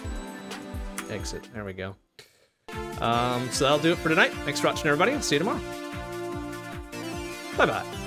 Exit. There we go. Um, so that'll do it for tonight. Thanks for watching, everybody. I'll see you tomorrow. Bye bye.